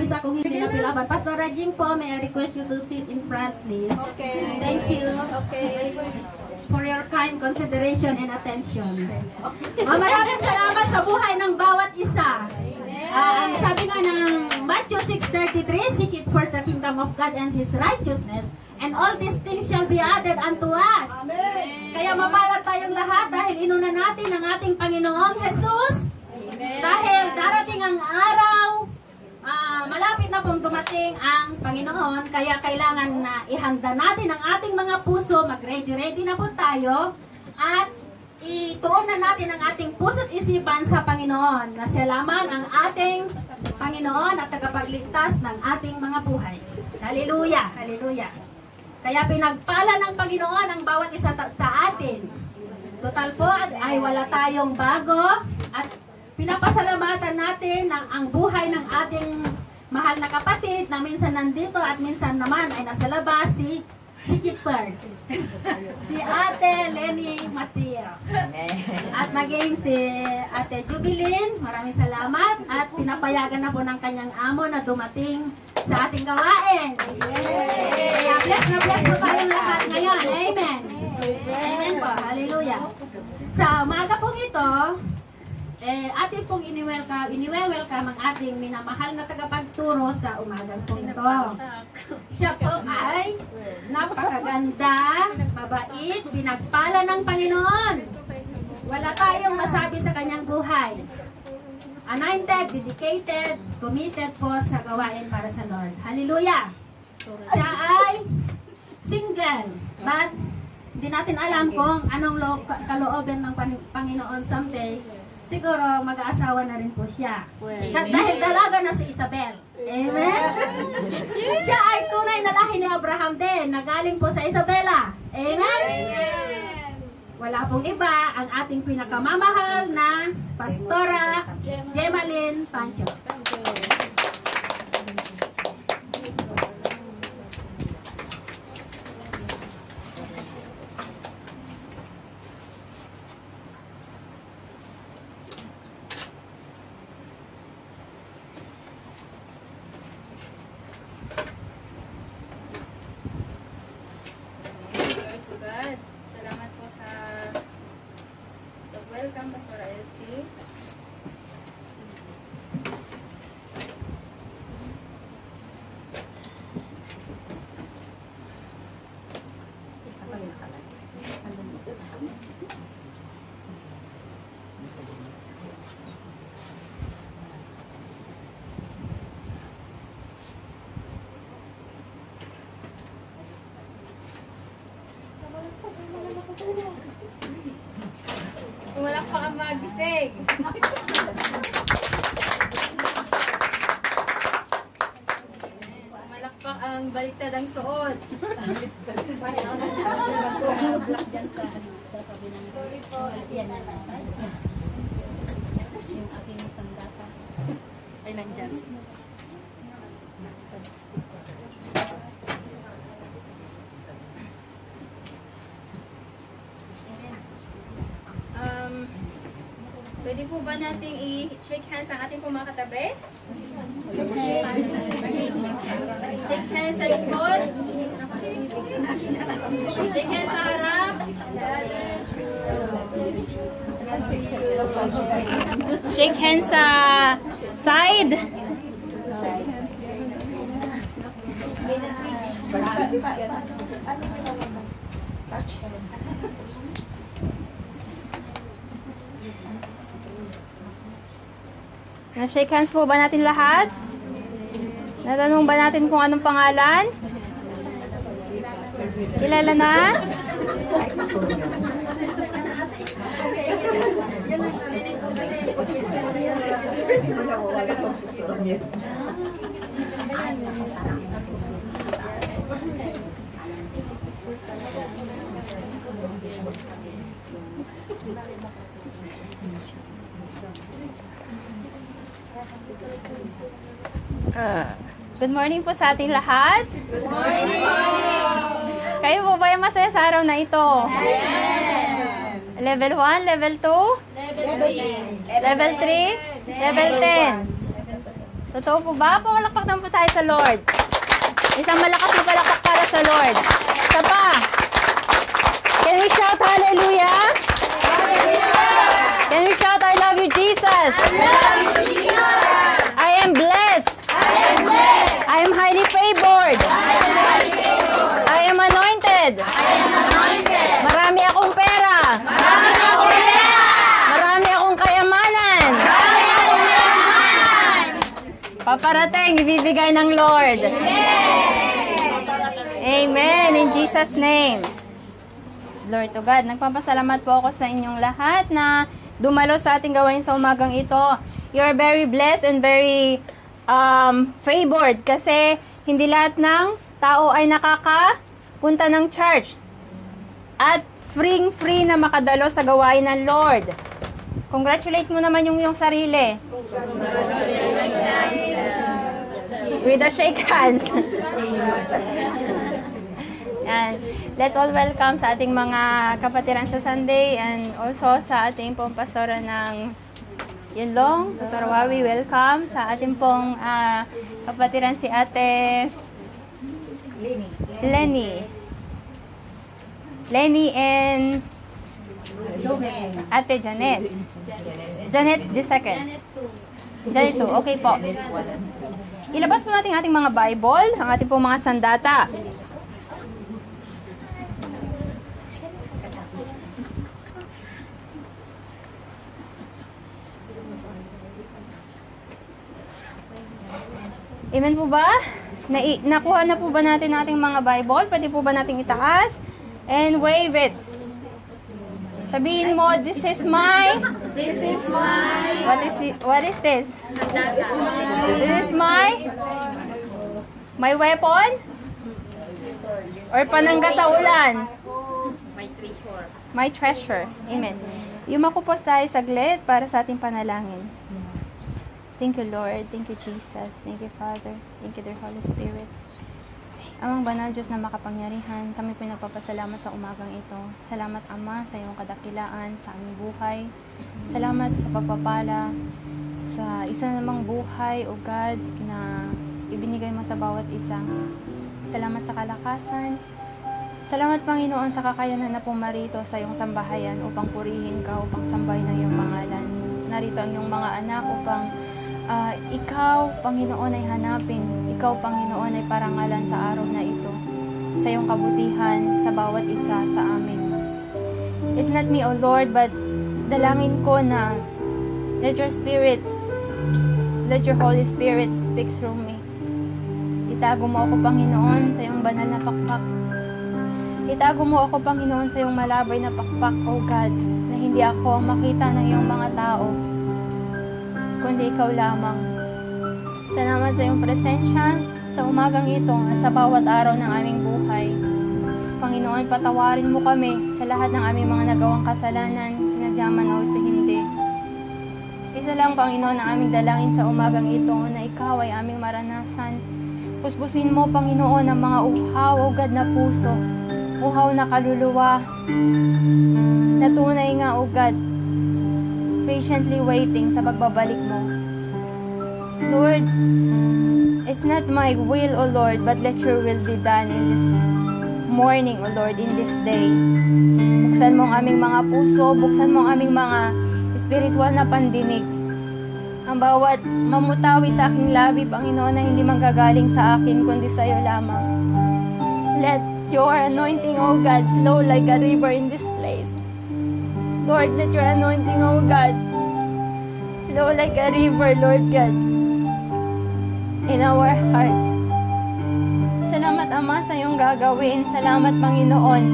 Pisa kung hindi na pilaban. Pastor Rajing po, may I request you to sit in front, please. Okay. Thank you Okay. for your kind consideration and attention. Oh, maraming salamat sa buhay ng bawat isa. Ang sabi nga ng Matthew 6.33, Seek it first the kingdom of God and His righteousness, and all these things shall be added unto us. Kaya mapalad tayong lahat dahil inuna natin ang ating Panginoong Jesus. Dahil darating ang araw, ah, malapit na pong dumating ang Panginoon, kaya kailangan na ihanda natin ang ating mga puso, mag-ready-ready na po tayo, at ituon na natin ang ating puso't isipan sa Panginoon, na siya lamang ang ating Panginoon at tagapagligtas ng ating mga buhay. Hallelujah! Hallelujah! Kaya pinagpala ng Panginoon ang bawat isa sa atin. Total po ay wala tayong bago at pinapasalamatan natin ang, ang buhay ng ating mahal na kapatid na minsan nandito at minsan naman ay nasa labas si si Kit Pers. si Ate Lenny Mateo. At naging si Ate Jubilin, maraming salamat at pinapayagan na po ng kanyang amo na dumating sa ating gawain. Kaya bless na bless po tayong lahat ngayon. Amen. Amen po. Hallelujah. Sa umaga pong ito, eh, ating pong ini-welcome, ini-welcome ang ating minamahal na tagapagturo sa umagang pong ito. Siya po ay napakaganda, mabait, pinagpala ng Panginoon. Wala tayong masabi sa kanyang buhay. Anointed, dedicated, committed po sa gawain para sa Lord. Hallelujah! Siya ay single, but hindi natin alam kung anong lo- kalooban ng Pan- Panginoon someday. Siguro mag-aasawa na rin po siya. Da- dahil dalaga na si Isabel. Amen? siya ay tunay na lahi ni Abraham din, na galing po sa Isabela. Amen? Wala pong iba ang ating pinakamamahal na Pastora Gemaline Pancho. Lord to God. Salamat po sa welcome Pastor Elsie. Wala pa kang magising. Malakpak ang baliktad ang suot. Sorry po. Yan na naman. Yung aking sandata. Ay, nandyan. Um, pwede po ba nating i-shake hands ang ating mga katabi? Shake hands sa likod. Shake hands sa harap. Shake hands sa side. Na-shake hands po ba natin lahat? Natanong ba natin kung anong pangalan? Kilala na? Ah, good morning po sa ating lahat. Good morning! Kayo po ba yung masaya sa araw na ito? Level 1, level 2? Level 3. Level 3? Level 10? Totoo po ba? Pumalakpak naman po tayo sa Lord. Isang malakas na palakpak para sa Lord. Isa pa. Can we shout hallelujah? Can we shout I love you Jesus? I am blessed. I am highly favored. I am anointed. Marami akong pera. Marami akong kayamanan. Paparating, ibibigay ng Lord. Amen. In Jesus' name. Lord to God, nagpapasalamat po ako sa inyong lahat na dumalo sa ating gawain sa umagang ito. You are very blessed and very um, favored kasi hindi lahat ng tao ay nakakapunta ng church at free-free na makadalo sa gawain ng Lord. Congratulate mo naman yung yung sarili. With a shake hands. And let's all welcome sa ating mga kapatiran sa Sunday and also sa ating pong pastora ng Yunlong, Pastor Wawi, welcome. Sa ating pong ah, kapatiran si Ate Lenny. Lenny and Ate Janet. Janet the second. Janet 2. Okay po. Ilabas po natin ating mga Bible, ang ating pong mga sandata. Amen po ba? Na nakuha na po ba natin ating mga Bible? Pwede po ba nating itaas? And wave it. Sabihin mo, this is my... This is my... What is it? What is this? This is my... My weapon? Or panangga sa ulan? My treasure. Amen. Yumakupos tayo saglit para sa ating panalangin. Thank you, Lord. Thank you, Jesus. Thank you, Father. Thank you, dear Holy Spirit. Amang banal Diyos na makapangyarihan, kami po nagpapasalamat sa umagang ito. Salamat, Ama, sa iyong kadakilaan sa aming buhay. Salamat sa pagpapala, sa isa namang buhay, O God, na ibinigay mo sa bawat isa. Salamat sa kalakasan. Salamat, Panginoon, sa kakayanan na pumarito sa iyong sambahayan upang purihin ka, upang sambahin ang iyong pangalan. Narito ang iyong mga anak upang Ah, ikaw, Panginoon, ay hanapin. Ikaw, Panginoon, ay parangalan sa araw na ito. Sa iyong kabutihan sa bawat isa sa amin. It's not me, O Lord, but dalangin ko na let your Spirit, let your Holy Spirit speak through me. Itago mo ako, Panginoon, sa iyong banal na pakpak. Itago mo ako, Panginoon, sa iyong malabay na pakpak, O God, na hindi ako makita ng iyong mga tao kundi ikaw lamang. Salamat sa iyong presensya sa umagang ito at sa bawat araw ng aming buhay. Panginoon, patawarin mo kami sa lahat ng aming mga nagawang kasalanan, sinadya man o hindi. Isa lang, Panginoon, ang aming dalangin sa umagang ito na ikaw ay aming maranasan. Puspusin mo, Panginoon, ang mga uhaw o gad na puso, uhaw na kaluluwa, na tunay nga, O God, patiently waiting sa pagbabalik mo. Lord, it's not my will, O Lord, but let your will be done in this morning, O Lord, in this day. Buksan mo ang aming mga puso, buksan mo ang aming mga spiritual na pandinig. Ang bawat mamutawi sa aking labi, Panginoon, na hindi manggagaling sa akin, kundi sa iyo lamang. Let your anointing, O God, flow like a river in this place. Lord, let your anointing, oh God, flow like a river, Lord God, in our hearts. Salamat, Ama, sa iyong gagawin. Salamat, Panginoon,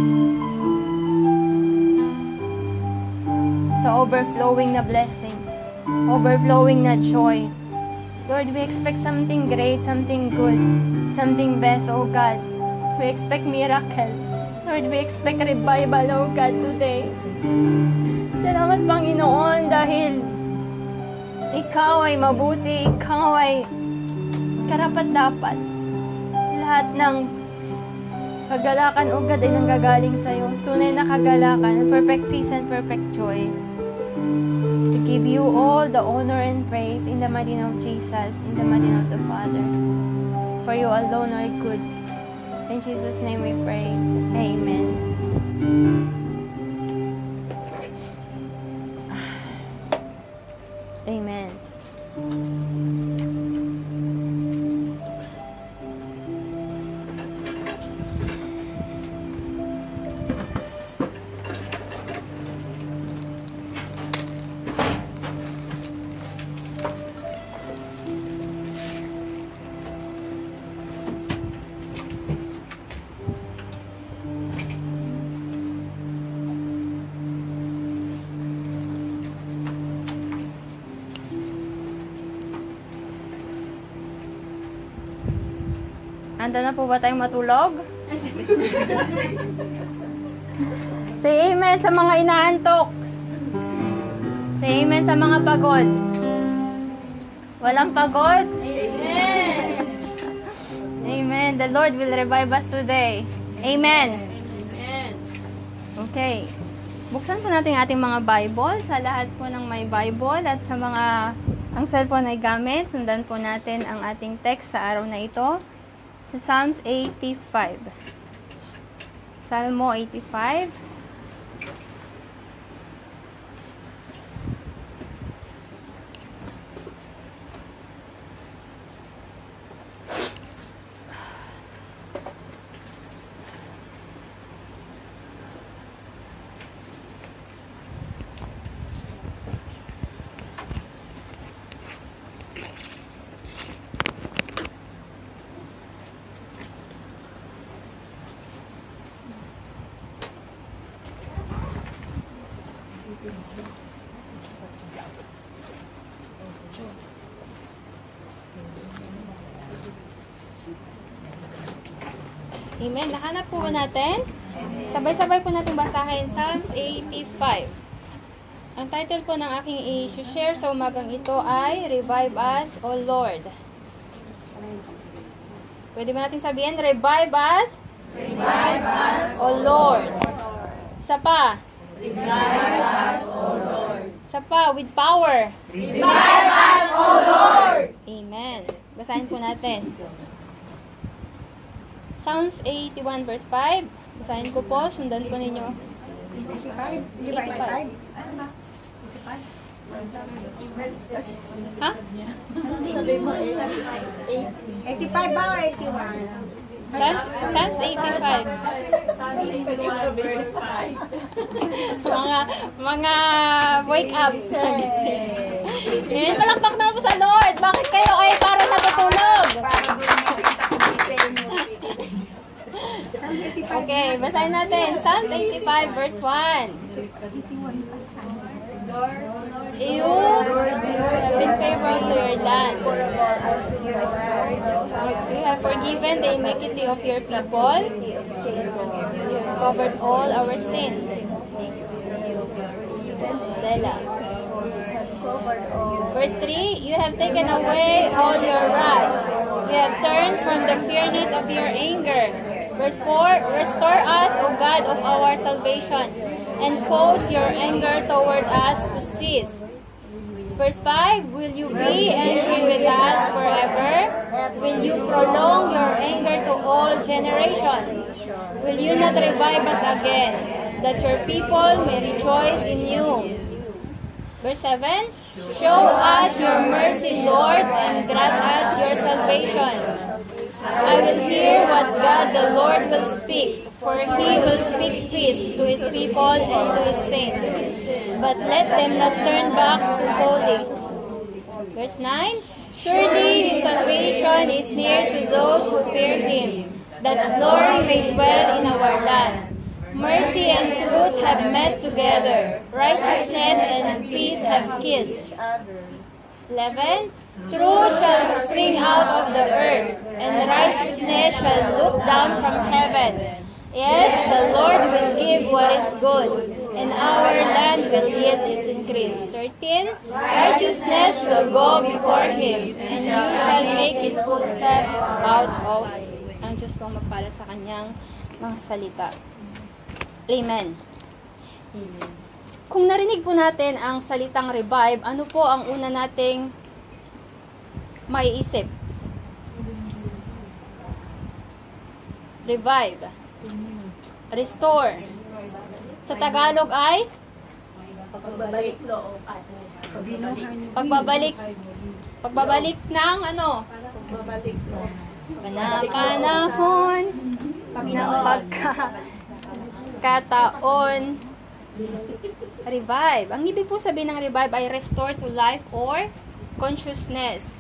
sa overflowing na blessing, overflowing na joy. Lord, we expect something great, something good, something best, oh God. We expect miracle. Lord, we expect revival, oh God, today. Salamat, Panginoon, dahil ikaw ay mabuti, ikaw ay karapat-dapat. Lahat ng kagalakan o God ay nanggagaling sa iyo. Tunay na kagalakan, perfect peace and perfect joy. To give you all the honor and praise in the mighty name of Jesus, in the mighty name of the Father. For you alone are good. In Jesus' name we pray. Amen. Amen. Handa na po ba tayong matulog? Say amen sa mga inaantok. Say amen sa mga pagod. Walang pagod? Amen. Amen. The Lord will revive us today. Amen. Okay. Buksan po natin ating mga Bible. Sa lahat po ng may Bible at sa mga ang cellphone ay gamit, sundan po natin ang ating text sa araw na ito sa Psalms 85. Salmo 85. Amen. Nahanap po ba natin? Sabay-sabay po natin basahin Psalms 85. Ang title po ng aking i-share sa umagang ito ay Revive Us, O Lord. Pwede ba natin sabihin, Revive Us? Revive us, O Lord. Sa pa? Revive us, O Lord. Sa pa, with power. Revive us, O Lord. Amen. Basahin po natin. Psalms 81 verse 5. Basahin ko po, sundan po ninyo. 85. Ha? 85 ba o 81? Psalms, Psalms 85. mga, mga wake up. Ngayon, palakpak naman po sa Lord. Bakit kayo ay parang natutulog? Okay, basahin natin. Psalms 85 verse 1. You have been favorable to your land. You have forgiven the iniquity of your people. You have covered all our sins. Selah. Verse 3, You have taken away all your wrath. You have turned from the fierceness of your anger. Verse 4, Restore us, O God of our salvation, and cause your anger toward us to cease. Verse 5, Will you be angry with us forever? Will you prolong your anger to all generations? Will you not revive us again, that your people may rejoice in you? Verse 7, Show us your mercy, Lord, and grant us your salvation. I will hear what God the Lord will speak, for he will speak peace to his people and to his saints. But let them not turn back to folly. Verse 9, Surely his salvation is near to those who fear him, that glory may dwell in our land. Mercy and truth have met together. Righteousness and peace have kissed. 11. Truth shall spring out of the earth, and righteousness shall look down from heaven. Yes, the Lord will give what is good, and our land will yield its increase. 13. Righteousness will go before him, and you shall make his footstep out of ang Diyos pong magpala sa kanyang mga salita. Amen. kung narinig po natin ang salitang revive, ano po ang una nating maiisip? Revive. Restore. Sa Tagalog ay Pagbabalik loob. pagbabalik pagbabalik ng ano? Pagbabalik. Panapanahon pagka kataon revive. Ang ibig po sabihin ng revive ay restore to life or consciousness.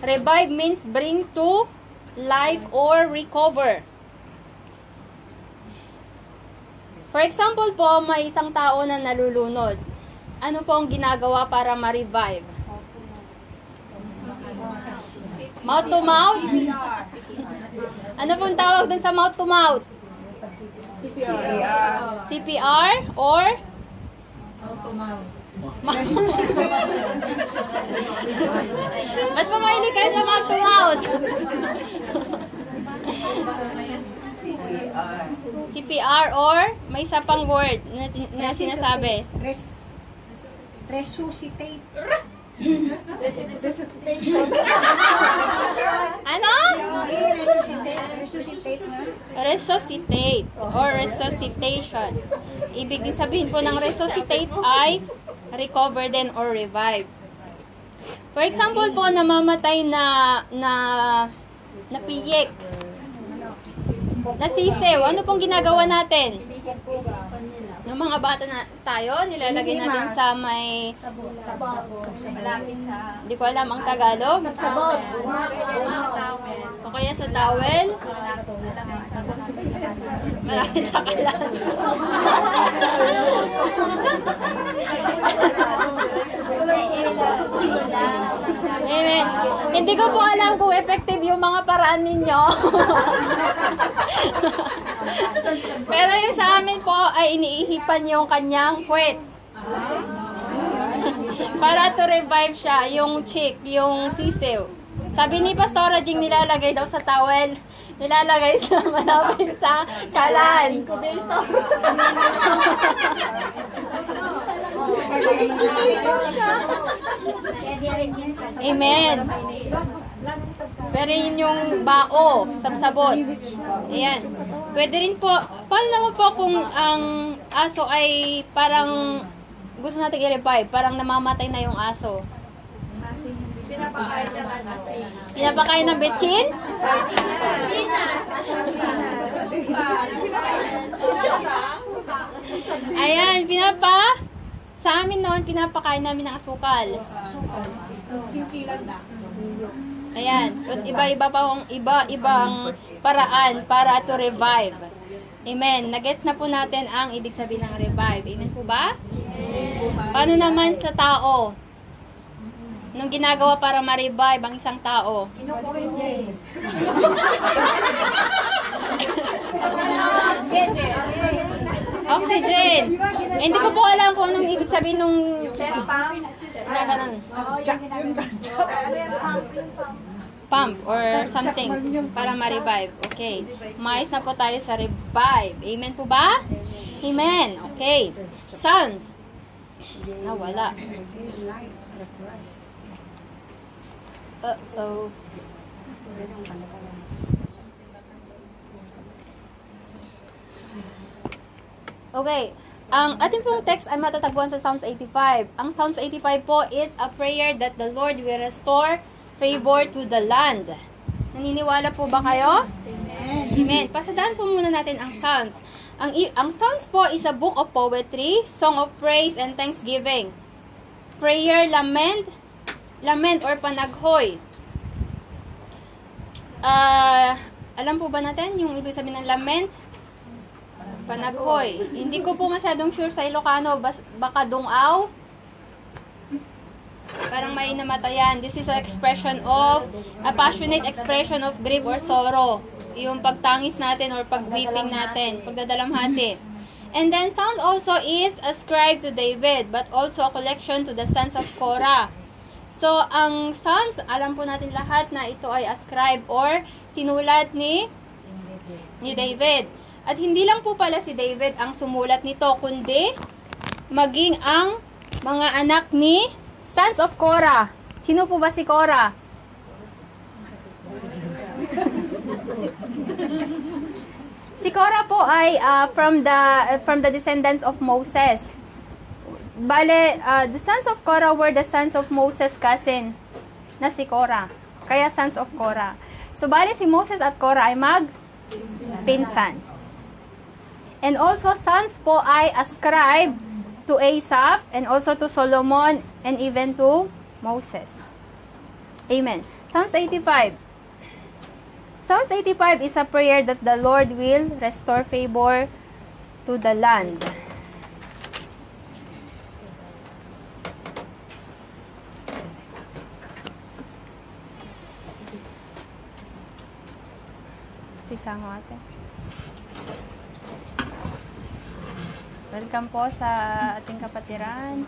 Revive means bring to life or recover. For example po, may isang tao na nalulunod. Ano po ang ginagawa para ma-revive? Mouth to mouth? Ano pong tawag dun sa mouth to mouth? CPR or Ba't pa mahilig kayo sa to mouth? CPR or may isa pang word na, na sinasabi. Res, resuscitate. Ano? Resuscitate. Resuscitate or resuscitation. Ibig sabihin po ng resuscitate ay recover din or revive. For example po, namamatay na na napiyik. Nasisew. Ano pong ginagawa natin? Yung mga bata na tayo, nilalagay natin sa may... Hindi ko alam ang Tagalog. O kaya sa towel. Marami sa kalan. Amen. Hindi ko po alam kung effective yung mga paraan ninyo. Pero yung sa amin po ay iniihipan yung kanyang puwet. Para to revive siya, yung chick, yung sisiw. Sabi ni Pastora Jing, nilalagay daw sa towel. Nilalagay sa malapit sa kalan. Amen. Pero yun yung bao, sabsabot. Ayan. Pwede rin po, paano naman po kung ang aso ay parang gusto natin i-revive, parang namamatay na yung aso. Pinapakain ng betchin? Ayan, pinapa. Sa amin noon, pinapakain namin ng asukal. Ayan, at iba-iba pa kung iba-ibang paraan para to revive. Amen. Nagets na po natin ang ibig sabihin ng revive. Amen po ba? Paano naman sa tao? Nung ginagawa para ma-revive ang isang tao? Oxygen. Eh, hindi ko po alam kung anong ibig sabihin nung... Chest pump? Na ganun. Pump or something para ma-revive. Okay. Mais na po tayo sa revive. Amen po ba? Amen. Okay. Sons. Nawala. Uh-oh. Okay. Ang ating pong text ay matatagpuan sa Psalms 85. Ang Psalms 85 po is a prayer that the Lord will restore favor to the land. Naniniwala po ba kayo? Amen. Amen. Pasadaan po muna natin ang Psalms. Ang, ang Psalms po is a book of poetry, song of praise, and thanksgiving. Prayer, lament, lament or panaghoy. Ah, alam po ba natin yung ibig sabihin ng lament? Panaghoy. Hindi ko po masyadong sure sa Ilocano, bas, baka dungaw. Parang may namatayan. This is an expression of, a passionate expression of grief or sorrow. Yung pagtangis natin or pagweeping natin, pagdadalamhati. And then Psalms also is ascribed to David, but also a collection to the sons of Korah. So, ang Psalms, alam po natin lahat na ito ay ascribe or sinulat ni ni David. At hindi lang po pala si David ang sumulat nito, kundi maging ang mga anak ni sons of Korah. Sino po ba si Korah? si Korah po ay ah, from the from the descendants of Moses. Bale, ah, the sons of Korah were the sons of Moses' cousin na si Korah. Kaya sons of Korah. So, bale si Moses at Korah ay mag pinsan. And also, sons po ay ascribe to Asaph and also to Solomon and even to Moses. Amen. Psalms 85. Psalms 85 is a prayer that the Lord will restore favor to the land. Tisa mo ate. Welcome po sa ating kapatiran.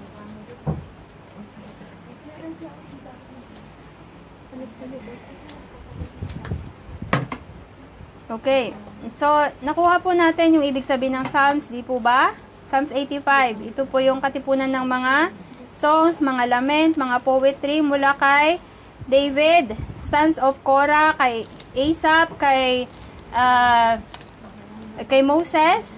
Okay. So, nakuha po natin yung ibig sabihin ng Psalms, di po ba? Psalms 85. Ito po yung katipunan ng mga songs, mga lament, mga poetry mula kay David, sons of Korah, kay Asaph, kay uh, kay Moses.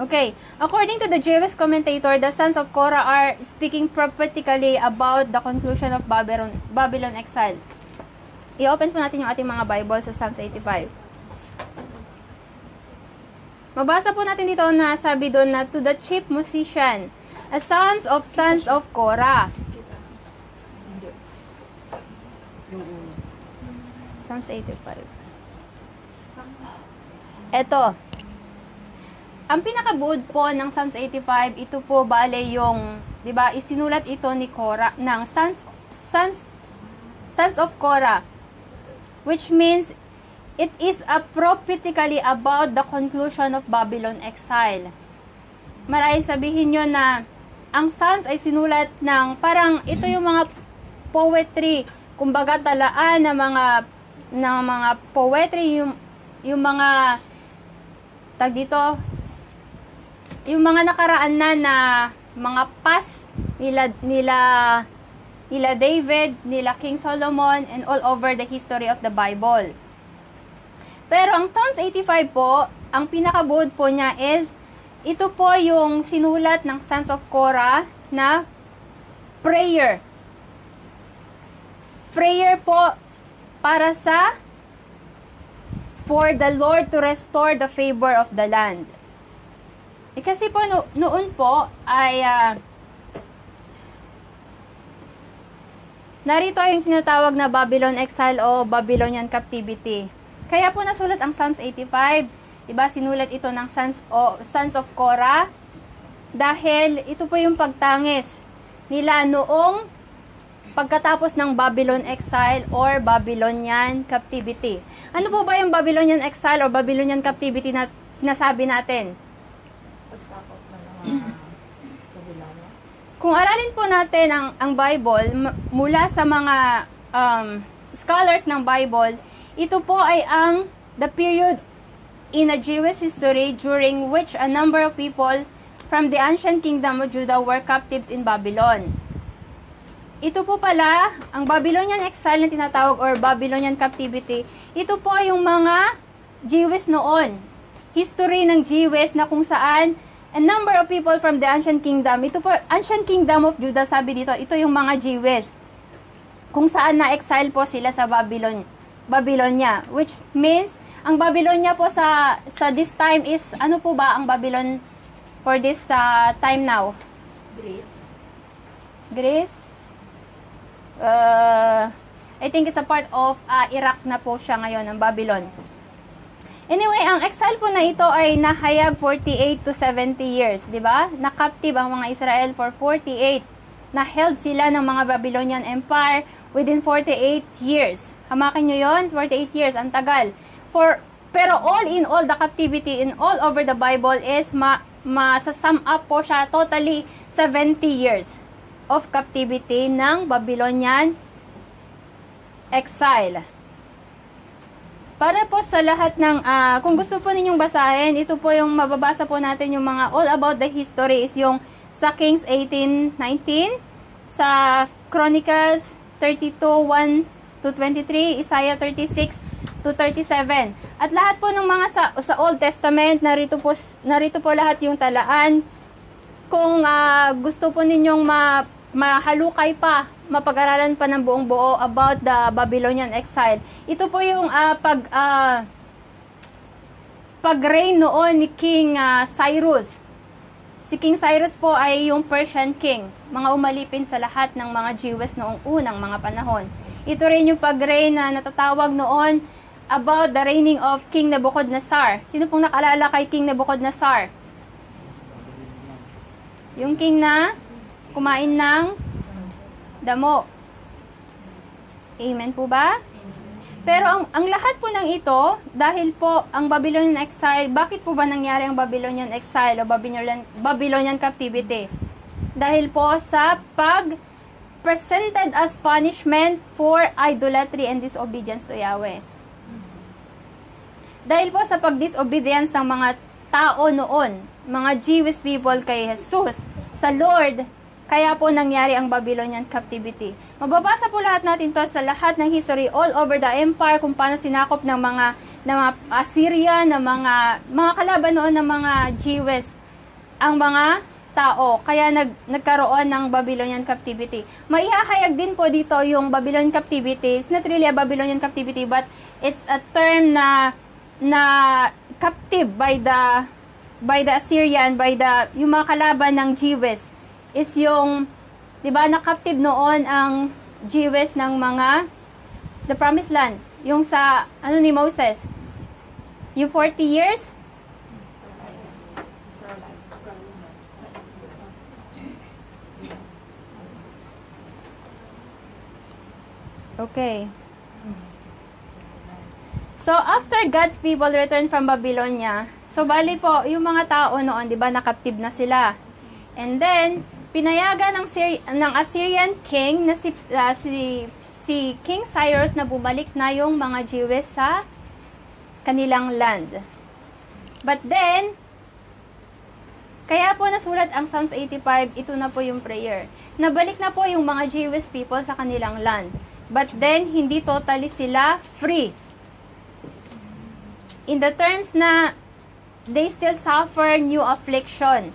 Okay. According to the Jewish commentator, the sons of Korah are speaking prophetically about the conclusion of Babylon, Babylon exile. I-open po natin yung ating mga Bible sa Psalms 85. Mabasa po natin dito na sabi doon na to the chief musician, a psalms of sons of Korah. Psalms 85. Ito. Ang pinakabuod po ng Psalms 85, ito po bale yung, 'di ba, isinulat ito ni Korah ng sons sons sons of Korah which means it is a prophetically about the conclusion of Babylon exile. Marahin sabihin nyo na ang Psalms ay sinulat ng parang ito yung mga poetry, kumbaga talaan ng mga ng mga poetry yung yung mga tag dito yung mga nakaraan na na mga past nila nila nila David, nila King Solomon, and all over the history of the Bible. Pero ang Psalms 85 po, ang pinakabuod po niya is, ito po yung sinulat ng Sons of Korah na prayer. Prayer po para sa for the Lord to restore the favor of the land. Eh, kasi po no, noon po ay uh, Narito yung tinatawag na Babylon exile o Babylonian captivity. Kaya po nasulat ang Psalms 85. Diba, sinulat ito ng sons, o, sons of Korah. Dahil ito po yung pagtangis nila noong pagkatapos ng Babylon exile or Babylonian captivity. Ano po ba yung Babylonian exile or Babylonian captivity na sinasabi natin? Pagsakop na mga. Kung aralin po natin ang, ang Bible mula sa mga um, scholars ng Bible, ito po ay ang the period in a Jewish history during which a number of people from the ancient kingdom of Judah were captives in Babylon. Ito po pala, ang Babylonian exile na tinatawag or Babylonian captivity, ito po yung mga Jewish noon. History ng Jewish na kung saan a number of people from the ancient kingdom, ito po, ancient kingdom of Judah, sabi dito, ito yung mga Jewish. Kung saan na-exile po sila sa Babylon, Babylonia, which means, ang Babylonia po sa, sa this time is, ano po ba ang Babylon for this uh, time now? Greece. Greece? Uh, I think it's a part of uh, Iraq na po siya ngayon, ang Babylon. Anyway, ang exile po na ito ay nahayag 48 to 70 years, di ba? Na-captive ang mga Israel for 48. Na-held sila ng mga Babylonian Empire within 48 years. Hamakin nyo yon 48 years, ang tagal. For, pero all in all, the captivity in all over the Bible is ma, ma-sum up po siya totally 70 years of captivity ng Babylonian exile. para po sa lahat ng, ah, kung gusto po ninyong basahin, ito po yung mababasa po natin yung mga all about the history is yung sa Kings 18:19, sa Chronicles 32:1 to 23, Isaiah 36 to 37. At lahat po ng mga sa, sa Old Testament, narito po, narito po lahat yung talaan. Kung ah, gusto po ninyong ma, mahalukay pa, mapag-aralan pa ng buong buo about the Babylonian exile. Ito po yung ah, pag ah, pag-reign noon ni King ah, Cyrus. Si King Cyrus po ay yung Persian king, mga umalipin sa lahat ng mga Jews noong unang mga panahon. Ito rin yung pag-reign na natatawag noon about the reigning of King Nebuchadnezzar. Sino pong nakalala kay King Nebuchadnezzar? Yung king na kumain ng damo. Amen po ba? Pero ang, ang lahat po ng ito, dahil po ang Babylonian exile, bakit po ba nangyari ang Babylonian exile o Babylonian, Babylonian captivity? Dahil po sa pag presented as punishment for idolatry and disobedience to Yahweh. Dahil po sa pag-disobedience ng mga tao noon, mga Jewish people kay Jesus, sa Lord, kaya po nangyari ang Babylonian captivity. Mababasa po lahat natin to sa lahat ng history all over the empire kung paano sinakop ng mga ng mga Assyria, ng mga mga kalaban noon ng mga Jews ang mga tao. Kaya nag, nagkaroon ng Babylonian captivity. Maihahayag din po dito yung Babylonian captivity. It's not really a Babylonian captivity but it's a term na na captive by the by the Assyrian, by the yung mga kalaban ng Jews is yung, di ba, na-captive noon ang Jews ng mga the promised land. Yung sa, ano ni Moses? Yung 40 years? Okay. So, after God's people returned from Babylonia, so bali po, yung mga tao noon, di ba, na-captive na sila. And then, pinayagan ng, Syri- ng Assyrian king na si, ah, si, si King Cyrus na bumalik na yung mga Jews sa kanilang land. But then, kaya po nasulat ang Psalms 85, ito na po yung prayer. Nabalik na po yung mga Jewish people sa kanilang land. But then, hindi totally sila free. In the terms na they still suffer new affliction.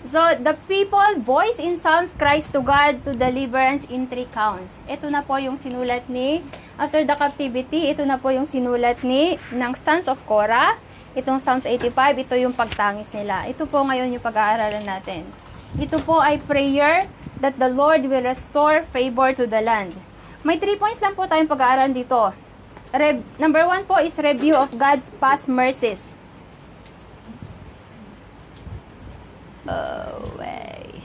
So, the people voice in Psalms cries to God to deliverance in three counts. Ito na po yung sinulat ni, after the captivity, ito na po yung sinulat ni, ng Sons of Korah. Itong Psalms 85, ito yung pagtangis nila. Ito po ngayon yung pag-aaralan natin. Ito po ay prayer that the Lord will restore favor to the land. May three points lang po tayong pag-aaralan dito. Re- number one po is review of God's past mercies. Away.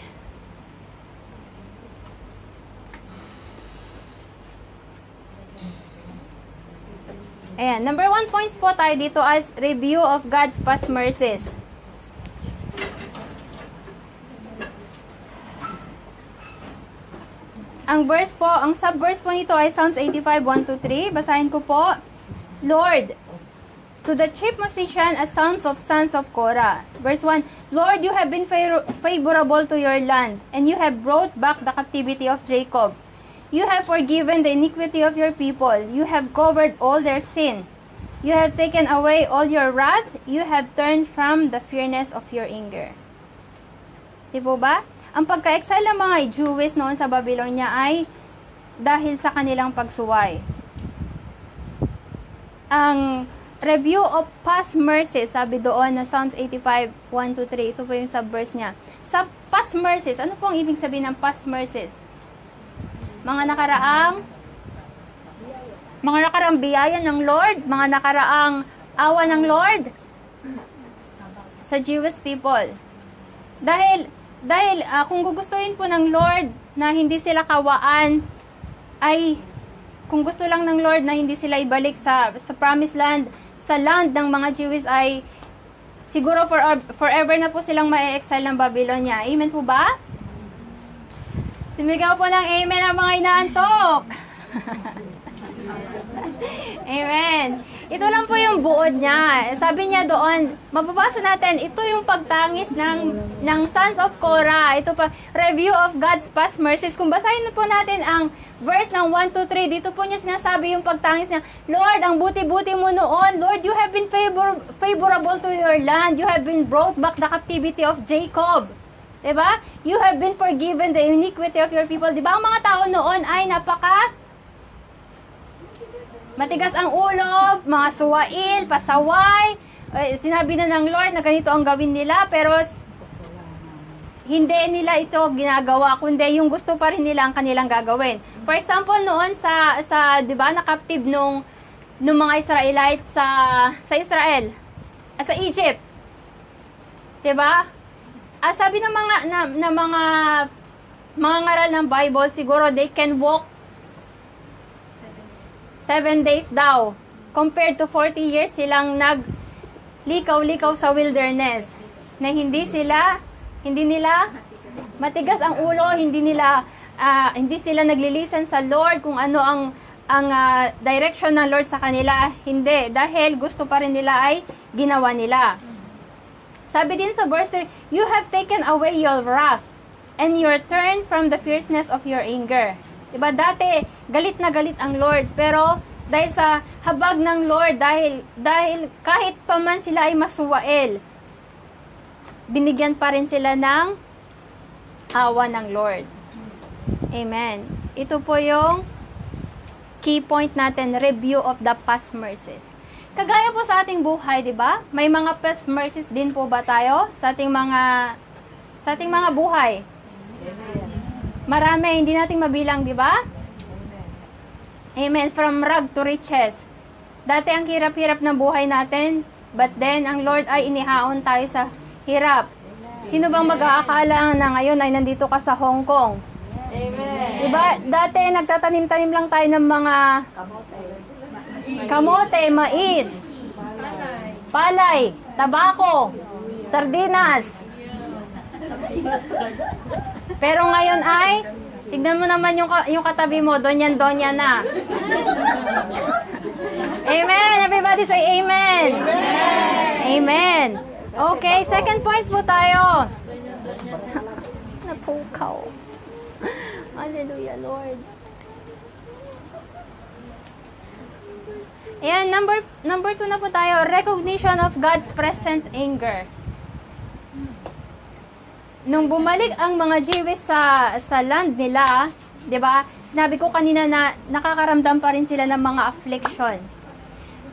Ayan, number one points po tayo dito as review of God's past mercies. Ang verse po, ang sub-verse po nito ay Psalms 85, 1 to 3. Basahin ko po. Lord, to the chief musician as sons of sons of Korah. Verse 1, Lord, you have been favor- favorable to your land, and you have brought back the captivity of Jacob. You have forgiven the iniquity of your people. You have covered all their sin. You have taken away all your wrath. You have turned from the fierceness of your anger. Di po ba? Ang pagka-exile ng mga Jewish noon sa Babylonia ay dahil sa kanilang pagsuway. Ang review of past mercies, sabi doon na Psalms 85, 1 to 3. Ito po yung subverse niya. Sa past mercies, ano po ang ibig sabihin ng past mercies? Mga nakaraang mga nakaraang biyaya ng Lord, mga nakaraang awa ng Lord sa Jewish people. Dahil dahil ah, kung gugustuhin po ng Lord na hindi sila kawaan ay kung gusto lang ng Lord na hindi sila ibalik sa sa promised land, sa land ng mga Jews ay siguro for, forever na po silang ma-exile ng Babylonia. Amen po ba? Sumigaw po ng amen ang mga inaantok. Amen. Ito lang po yung buod niya. Sabi niya doon, mababasa natin, ito yung pagtangis ng, ng sons of Korah. Ito pa, review of God's past mercies. Kung basahin po natin ang verse ng 1 to 3, dito po niya sinasabi yung pagtangis niya, Lord, ang buti-buti mo noon. Lord, you have been favor, favorable to your land. You have been brought back the captivity of Jacob. Diba? You have been forgiven the iniquity of your people. Diba? Ang mga tao noon ay napaka Matigas ang ulo, mga suwail, pasaway. Eh, sinabi na ng Lord na ganito ang gawin nila, pero hindi nila ito ginagawa, kundi yung gusto pa rin nila ang kanilang gagawin. For example, noon sa, sa 'di ba, na-captive nung, nung mga Israelites sa, sa Israel, ah, sa Egypt. 'Di ba? Ah, sabi ng mga, na, na mga, mga ngaral ng Bible, siguro they can walk Seven days daw. Compared to 40 years silang nag likaw-likaw sa wilderness. Na hindi sila, hindi nila matigas ang ulo, hindi nila, ah, hindi sila naglilisan sa Lord kung ano ang ang ah, direction ng Lord sa kanila. Hindi. Dahil gusto pa rin nila ay ginawa nila. Sabi din sa verse 3, You have taken away your wrath and your turn from the fierceness of your anger. Diba dati, galit na galit ang Lord, pero dahil sa habag ng Lord, dahil, dahil kahit pa man sila ay masuwael, binigyan pa rin sila ng awa ng Lord. Amen. Ito po yung key point natin, review of the past mercies. Kagaya po sa ating buhay, 'di ba? May mga past mercies din po ba tayo sa ating mga sa ating mga buhay? Marami, hindi nating mabilang, 'di ba? Amen. From rag to riches. Dati ang hirap-hirap ng buhay natin, but then ang Lord ay inihaon tayo sa hirap. Sino bang mag-aakala na ngayon ay nandito ka sa Hong Kong? Amen. Diba? Dati nagtatanim-tanim lang tayo ng mga kamote, mais, palay, tabako, sardinas. Pero ngayon ay, tignan mo naman yung, yung katabi mo, donyan-donya na. Amen! Everybody say amen! Amen! Okay, second points po tayo. Napukaw. Hallelujah, Lord. Ayan, number, number two na po tayo. Recognition of God's present anger. Nung bumalik ang mga Jewish sa, sa land nila, di ba, sinabi ko kanina na nakakaramdam pa rin sila ng mga affliction.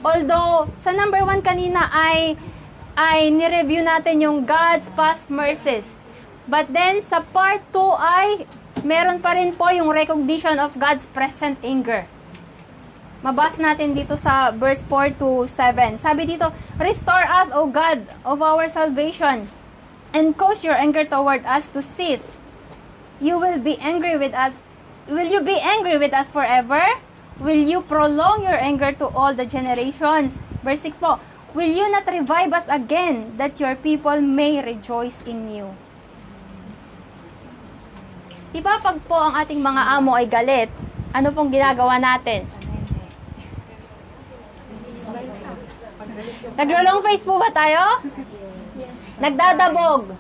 Although, sa number one kanina ay, ay nireview natin yung God's past mercies. But then, sa part 2 ay meron pa rin po yung recognition of God's present anger. Mabasa natin dito sa verse 4 to 7. Sabi dito, Restore us, O God, of our salvation, and cause your anger toward us to cease. You will be angry with us. Will you be angry with us forever? Will you prolong your anger to all the generations? Verse 6 po, Will you not revive us again, that your people may rejoice in you? Diba pag po ang ating mga amo ay galit, ano pong ginagawa natin? Naglo-long face po ba tayo? Nagdadabog.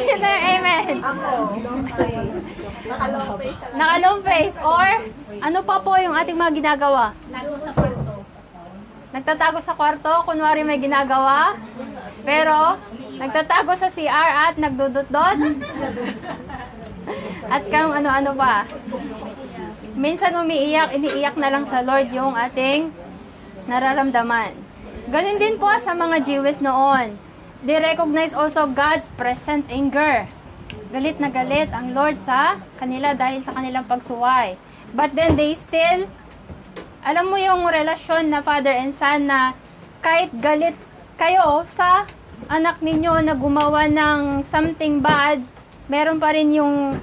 Sino yung amen? Nakalong face Naka-long face or ano pa po yung ating mga ginagawa? lago sa kwarto. Nagtatago sa kwarto, kunwari may ginagawa, pero nagtatago sa CR at nagdudot-dot. At kung ano-ano pa. Minsan umiiyak, iniiyak na lang sa Lord yung ating nararamdaman. Ganun din po sa mga Jewish noon. They recognize also God's present anger. Galit na galit ang Lord sa kanila dahil sa kanilang pagsuway. But then they still alam mo yung relasyon na father and son na kahit galit kayo sa anak ninyo na gumawa ng something bad, meron pa rin yung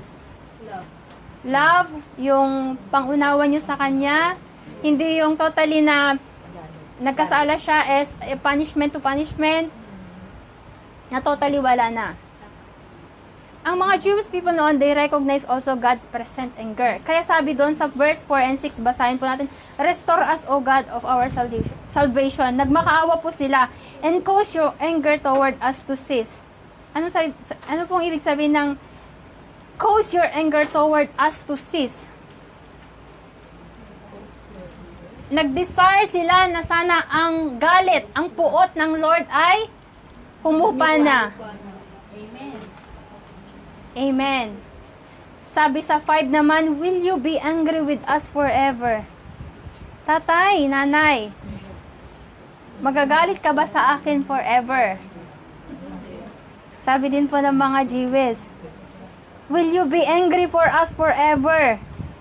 love, yung pangunawa nyo sa kanya. Hindi yung totally na nagkasala siya as a punishment to punishment na totally wala na. ang mga Jewish people noon, they recognize also God's present anger. Kaya sabi doon sa verse 4 and 6, basahin po natin, Restore us, O God of our salvation. salvation. Nagmakaawa po sila, and cause your anger toward us to cease. Ano, sabi, ano pong ibig sabihin ng cause your anger toward us to cease? Nag-desire sila na sana ang galit, ang puot ng Lord ay humupa na. Amen. Amen. Sabi sa 5 naman, Will you be angry with us forever? Tatay, nanay, magagalit ka ba sa akin forever? Sabi din po ng mga Jews, Will you be angry for us forever?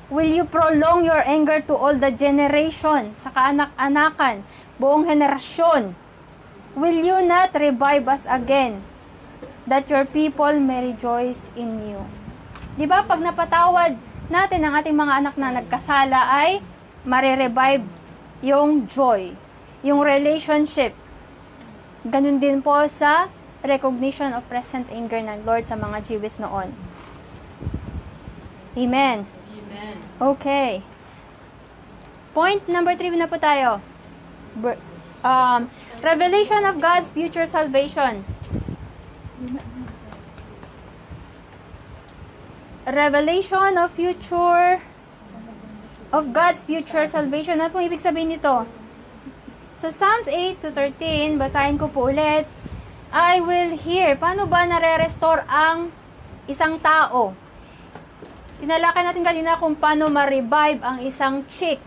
Will you prolong your anger to all the generation, sa kaanak-anakan, buong henerasyon? Will you not revive us again, that your people may rejoice in you? Di ba pag napatawad natin ang ating mga anak na nagkasala ay marirevive yung joy, yung relationship. Ganun din po sa recognition of present anger ng Lord sa mga Jews noon. Amen. Okay. Point number three na po tayo. Um, revelation of God's future salvation. Revelation of future of God's future salvation. Ano pong ibig sabihin nito? Sa Psalms 8 to 13, basahin ko po ulit. I will hear. Paano ba nare-restore ang isang tao? Tinalakay natin kanina kung paano ma-revive ang isang chick.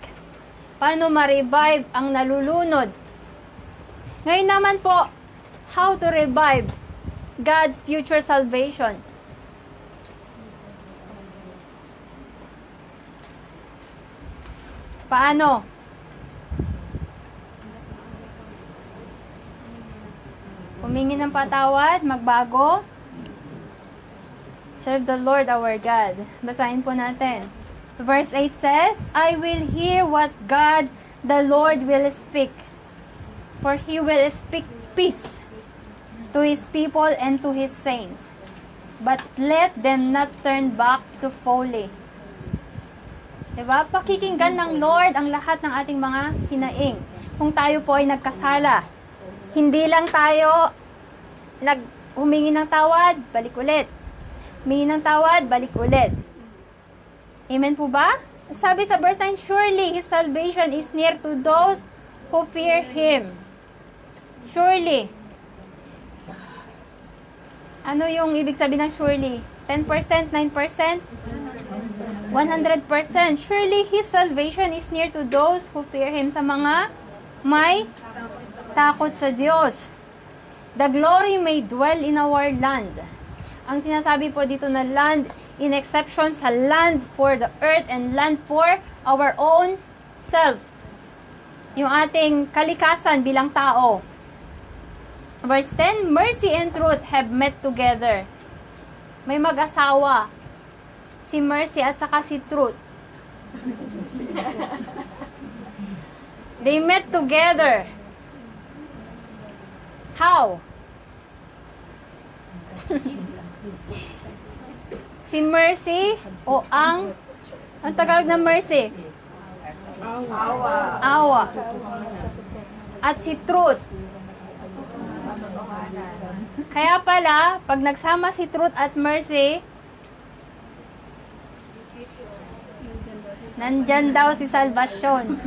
Paano ma-revive ang nalulunod. Ngayon naman po, how to revive God's future salvation. Paano? Humingi ng patawad, magbago, Serve the Lord our God. Basahin po natin. Verse 8 says, I will hear what God the Lord will speak. For He will speak peace to His people and to His saints. But let them not turn back to folly. Diba? Pakikinggan ng Lord ang lahat ng ating mga hinaing. Kung tayo po ay nagkasala, hindi lang tayo nag humingi ng tawad, balik ulit humingi ng tawad, balik ulit. Amen po ba? Sabi sa verse 9, Surely His salvation is near to those who fear Him. Surely. Ano yung ibig sabihin ng surely? 10%? 9%? 100%. Surely His salvation is near to those who fear Him sa mga may takot sa Diyos. The glory may dwell in our land. Ang sinasabi po dito na land in exception sa land for the earth and land for our own self. Yung ating kalikasan bilang tao. Verse 10, Mercy and truth have met together. May mag-asawa. Si Mercy at saka si Truth. They met together. How? si Mercy o ang ang Tagalog ng Mercy? Awa. Awa. At si Truth. Kaya pala, pag nagsama si Truth at Mercy, nandyan daw si Salvation.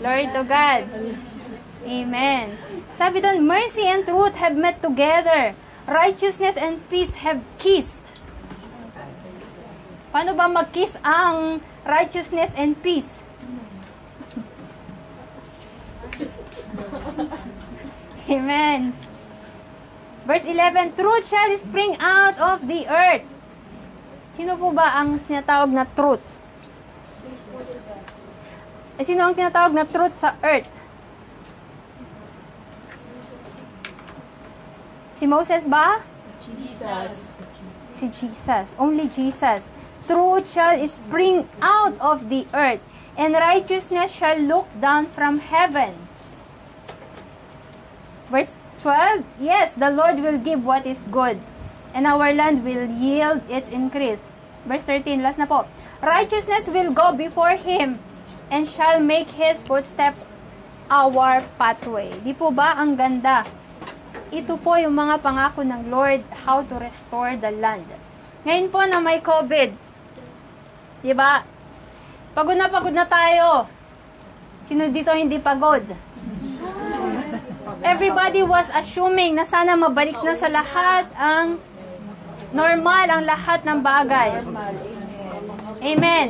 Glory to God. Amen. Sabi doon, mercy and truth have met together. Righteousness and peace have kissed. Paano ba mag-kiss ang righteousness and peace? Amen. Verse 11, Truth shall spring out of the earth. Sino po ba ang sinatawag na truth? Eh, sino ang tinatawag na truth sa earth? Si Moses ba? Jesus. Si Jesus. Only Jesus. Truth shall spring out of the earth, and righteousness shall look down from heaven. Verse 12, yes, the Lord will give what is good, and our land will yield its increase. Verse 13, last na po. Righteousness will go before him, and shall make his footstep our pathway. Di po ba ang ganda? Ito po yung mga pangako ng Lord, how to restore the land. Ngayon po na may COVID, di ba? Pagod na pagod na tayo. Sino dito hindi pagod? Everybody was assuming na sana mabalik na sa lahat ang normal ang lahat ng bagay. Amen.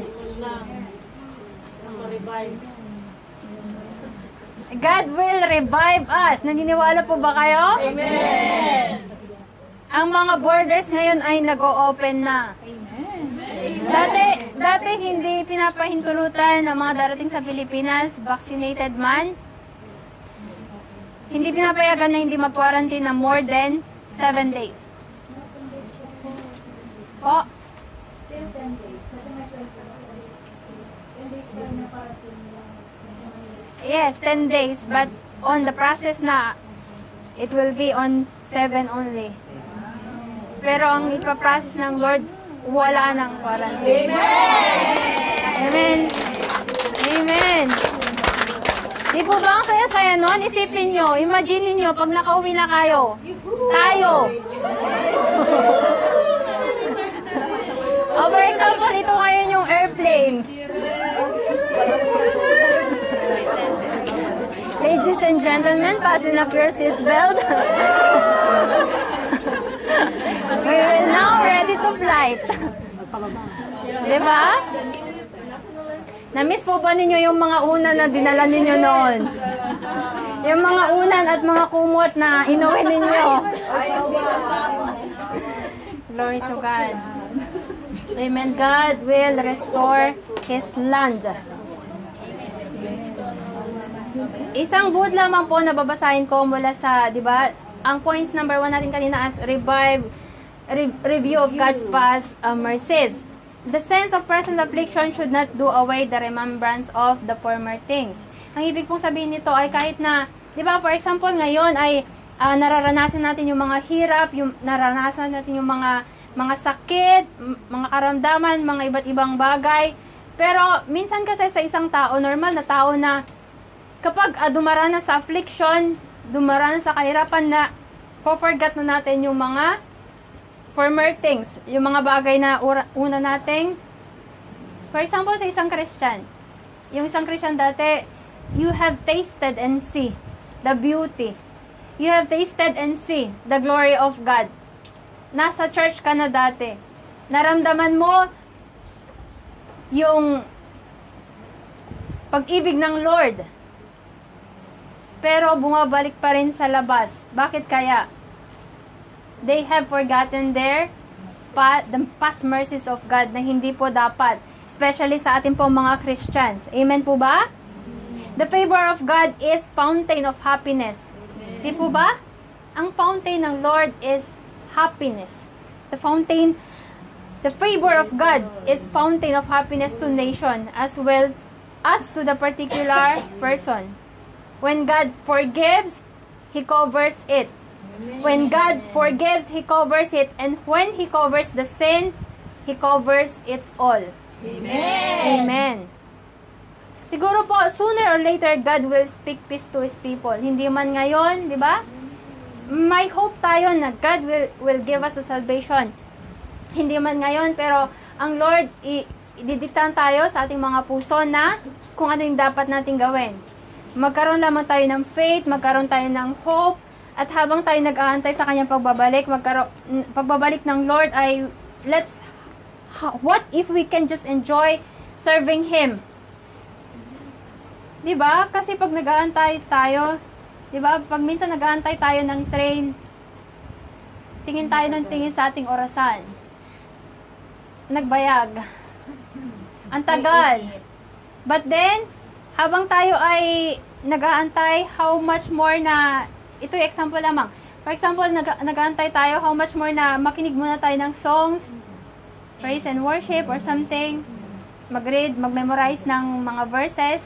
God will revive us. Naniniwala po ba kayo? Amen. Ang mga borders ngayon ay nag-o-open na. Dati, dati hindi pinapahintulutan ng mga darating sa Pilipinas, vaccinated man. Hindi pinapayagan na hindi mag-quarantine na more than 7 days. Po? Yes, 10 days, but on the process na, it will be on 7 only. Pero ang ipaprocess ng Lord, wala nang quarantine. Amen! Amen! Di po ba ang saya-saya nun? Isipin nyo, imagine nyo, pag nakauwi na kayo, tayo. oh, for example, ito ngayon yung airplane. Ladies and gentlemen, fasten up your seatbelt. We are now ready to flight. Di ba? Na-miss po ba ninyo yung mga unan na dinala ninyo noon? Yung mga unan at mga kumot na inuwi ninyo. Glory to God. Amen. God will restore His land. Isang boot lamang po na babasahin ko mula sa, di ba, ang points number one natin kanina as revive, re- review of God's past uh, mercies. The sense of present affliction should not do away the remembrance of the former things. Ang ibig pong sabihin nito ay kahit na, di ba, for example, ngayon ay uh, nararanasan natin yung mga hirap, yung nararanasan natin yung mga mga sakit, mga karamdaman, mga iba't ibang bagay. Pero minsan kasi sa isang tao, normal na tao na kapag uh, dumaranas sa affliction, dumaranas sa kahirapan na forget na natin yung mga former things, yung mga bagay na ura, una nating for example, sa isang Christian, yung isang Christian dati, you have tasted and see the beauty. You have tasted and see the glory of God. Nasa church ka na dati. Naramdaman mo yung pag-ibig ng Lord. Pero bumabalik pa rin sa labas. Bakit kaya? They have forgotten their pa, the past mercies of God na hindi po dapat. Especially sa ating po mga Christians. Amen po ba? The favor of God is fountain of happiness. Di po ba? Ang fountain ng Lord is happiness. The fountain, the favor of God is fountain of happiness to nation as well as to the particular person. When God forgives, He covers it. When God forgives, He covers it. And when He covers the sin, He covers it all. Amen. Amen. Siguro po, sooner or later, God will speak peace to His people. Hindi man ngayon, di ba? May hope tayo na God will, will give us the salvation. Hindi man ngayon, pero ang Lord, i- ididiktahan tayo sa ating mga puso na kung ano yung dapat nating gawin. Magkaroon lamang tayo ng faith, magkaroon tayo ng hope, at habang tayo nag-aantay sa kanyang pagbabalik, magkaroon, pagbabalik ng Lord ay, let's, ha- what if we can just enjoy serving Him? 'Di ba? Kasi pag nag-aantay tayo, 'di ba? Pag minsan nag-aantay tayo ng train, tingin tayo ng tingin sa ating orasan. Nagbayag. Ang tagal. But then, habang tayo ay nag-aantay, how much more na, ito example lamang. For example, nag- nag-aantay tayo, how much more na makinig muna tayo ng songs, praise and worship or something, mag-read, mag-memorize ng mga verses,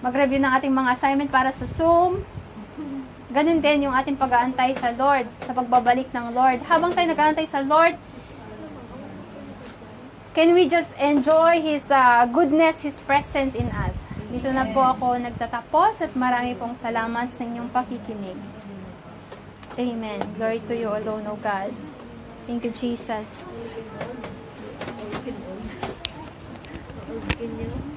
mag-review ng ating mga assignment para sa Zoom. Ganun din yung ating pag-aantay sa Lord, sa pagbabalik ng Lord. Habang tayo nag-aantay sa Lord, can we just enjoy His uh, goodness, His presence in us? Dito na po ako nagtatapos at marami pong salamat sa inyong pakikinig. Amen. Glory to you alone, O God. Thank you, Jesus. Genesis,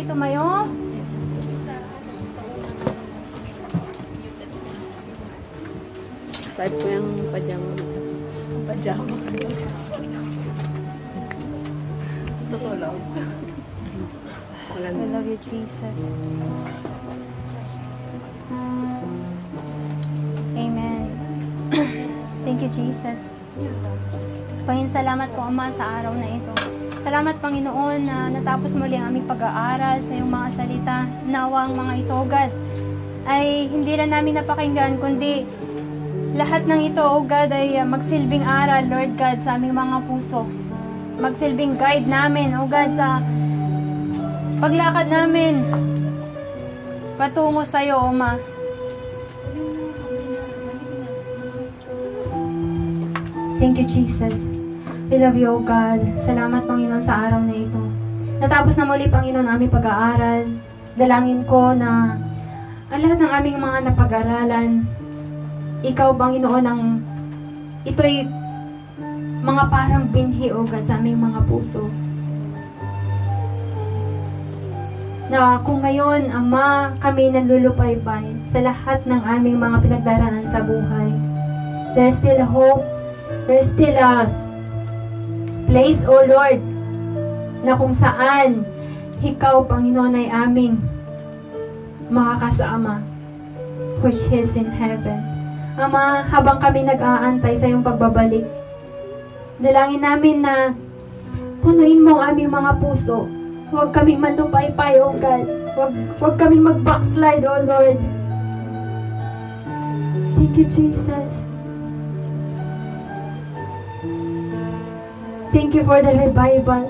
Ay tumayo. Type ko yung pajama. pajama. Totoo lang. We love you, Jesus. Amen. Thank you, Jesus. Panginoon, salamat po, Ama, sa araw na ito. Salamat, Panginoon, na natapos muli ang aming pag-aaral sa iyong mga salita. Nawa ang mga ito, O God, ay hindi lang namin napakinggan, kundi lahat ng ito, O God, ay uh, magsilbing aral, Lord God, sa aming mga puso. Magsilbing guide namin, O God, sa paglakad namin patungo sa iyo, Oma. Thank you, Jesus. We love you, O God. Salamat, Panginoon, sa araw na ito. Natapos na muli, Panginoon, ang aming pag-aaral. Dalangin ko na ang lahat ng aming mga napag-aralan, ikaw, Panginoon, ang ito'y mga parang binhi, O God, sa aming mga puso. na kung ngayon, Ama, kami nalulupay-bay sa lahat ng aming mga pinagdaraanan sa buhay. There's still hope. There's still a place, O Lord, na kung saan Ikaw, Panginoon, ay aming makakasama, which is in heaven. Ama, habang kami nag-aantay sa iyong pagbabalik, dalangin namin na punuin mo ang aming mga puso Huwag kaming matupay-pay, O God. Huwag, huwag kaming mag-backslide, O Lord. Thank you, Jesus. Thank you for the revival.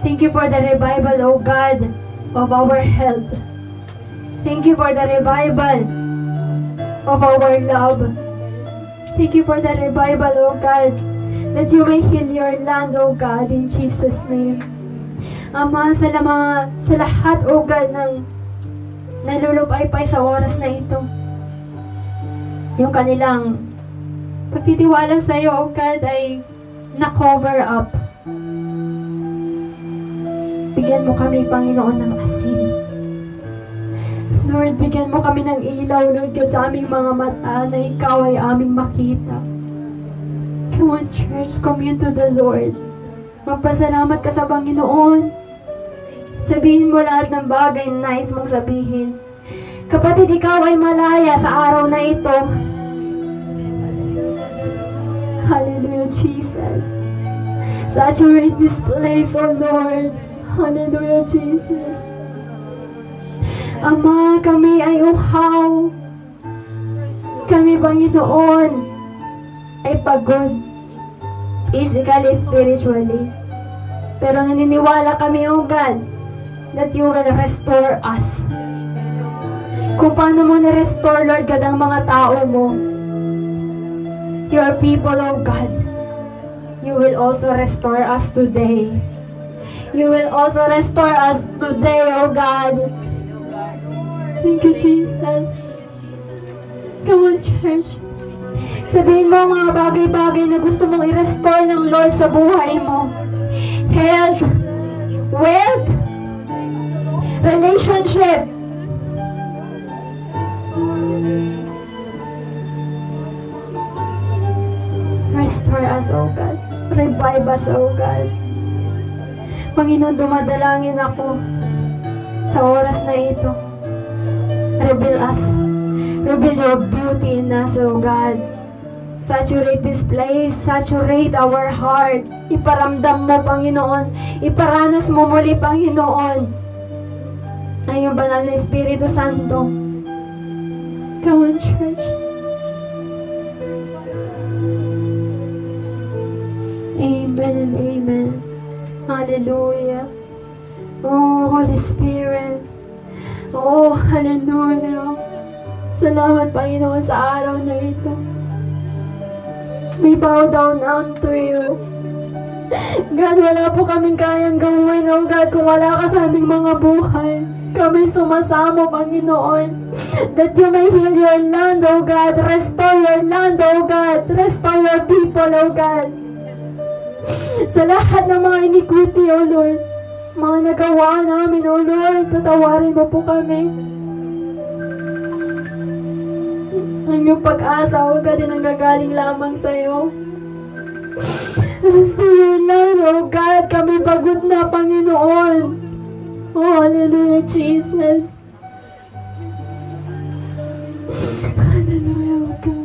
Thank you for the revival, O God, of our health. Thank you for the revival of our love. Thank you for the revival, O God, that you may heal your land, O God, in Jesus' name. Ama, sa, lama, sa lahat, O God, ng nalulupay-pay sa oras na ito. Yung kanilang pagtitiwala sa iyo, O God, ay na-cover up. Bigyan mo kami, Panginoon, ng asin. Lord, bigyan mo kami ng ilaw, Lord, God, sa aming mga mata na ikaw ay aming makita. Come on, church, commune to the Lord. Magpasalamat ka sa Panginoon. Sabihin mo lahat ng bagay na nais mong sabihin. Kapatid, ikaw ay malaya sa araw na ito. Hallelujah, Jesus. Saturate this place, O Lord. Hallelujah, Jesus. Ama, kami ay uhaw. Kami, Panginoon, ay pagod. Physically, spiritually. Pero naniniwala kami, O God, that you will restore us. Kung paano mo na-restore, Lord God, ang mga tao mo. Your people, O God, you will also restore us today. you will also restore us today, O God. Thank you, Jesus. Come on, church. Sabihin mo mga bagay-bagay na gusto mong i-restore ng Lord sa buhay mo. Health, wealth, relationship, Restore us, O God. Revive us, O God. Panginoon, dumadalangin ako sa oras na ito. Reveal us. Reveal your beauty in us, O God. Saturate this place. Saturate our heart. Iparamdam mo, Panginoon. Iparanas mo muli, Panginoon. Ang iyong banal na Espiritu Santo. Come on, church. Amen and amen. Hallelujah. Oh, Holy Spirit. Oh, hallelujah. Salamat, Panginoon, sa araw na ito. We bow down unto you. God, wala po kaming kayang gawin, oh God, kung wala ka sa aming mga buhay. Kami sumasamo, Panginoon. That you may heal your land, oh God. Restore your land, oh God. Restore your people, oh God. Sa lahat ng mga iniquity, O Lord, mga nagawa namin, O Lord, patawarin mo po kami. Ang iyong pag-asa, O God, ay nanggagaling lamang sa iyo. Restore your land, O God, kami pagod na, Panginoon. Oh, hallelujah, Jesus. Hallelujah, O God.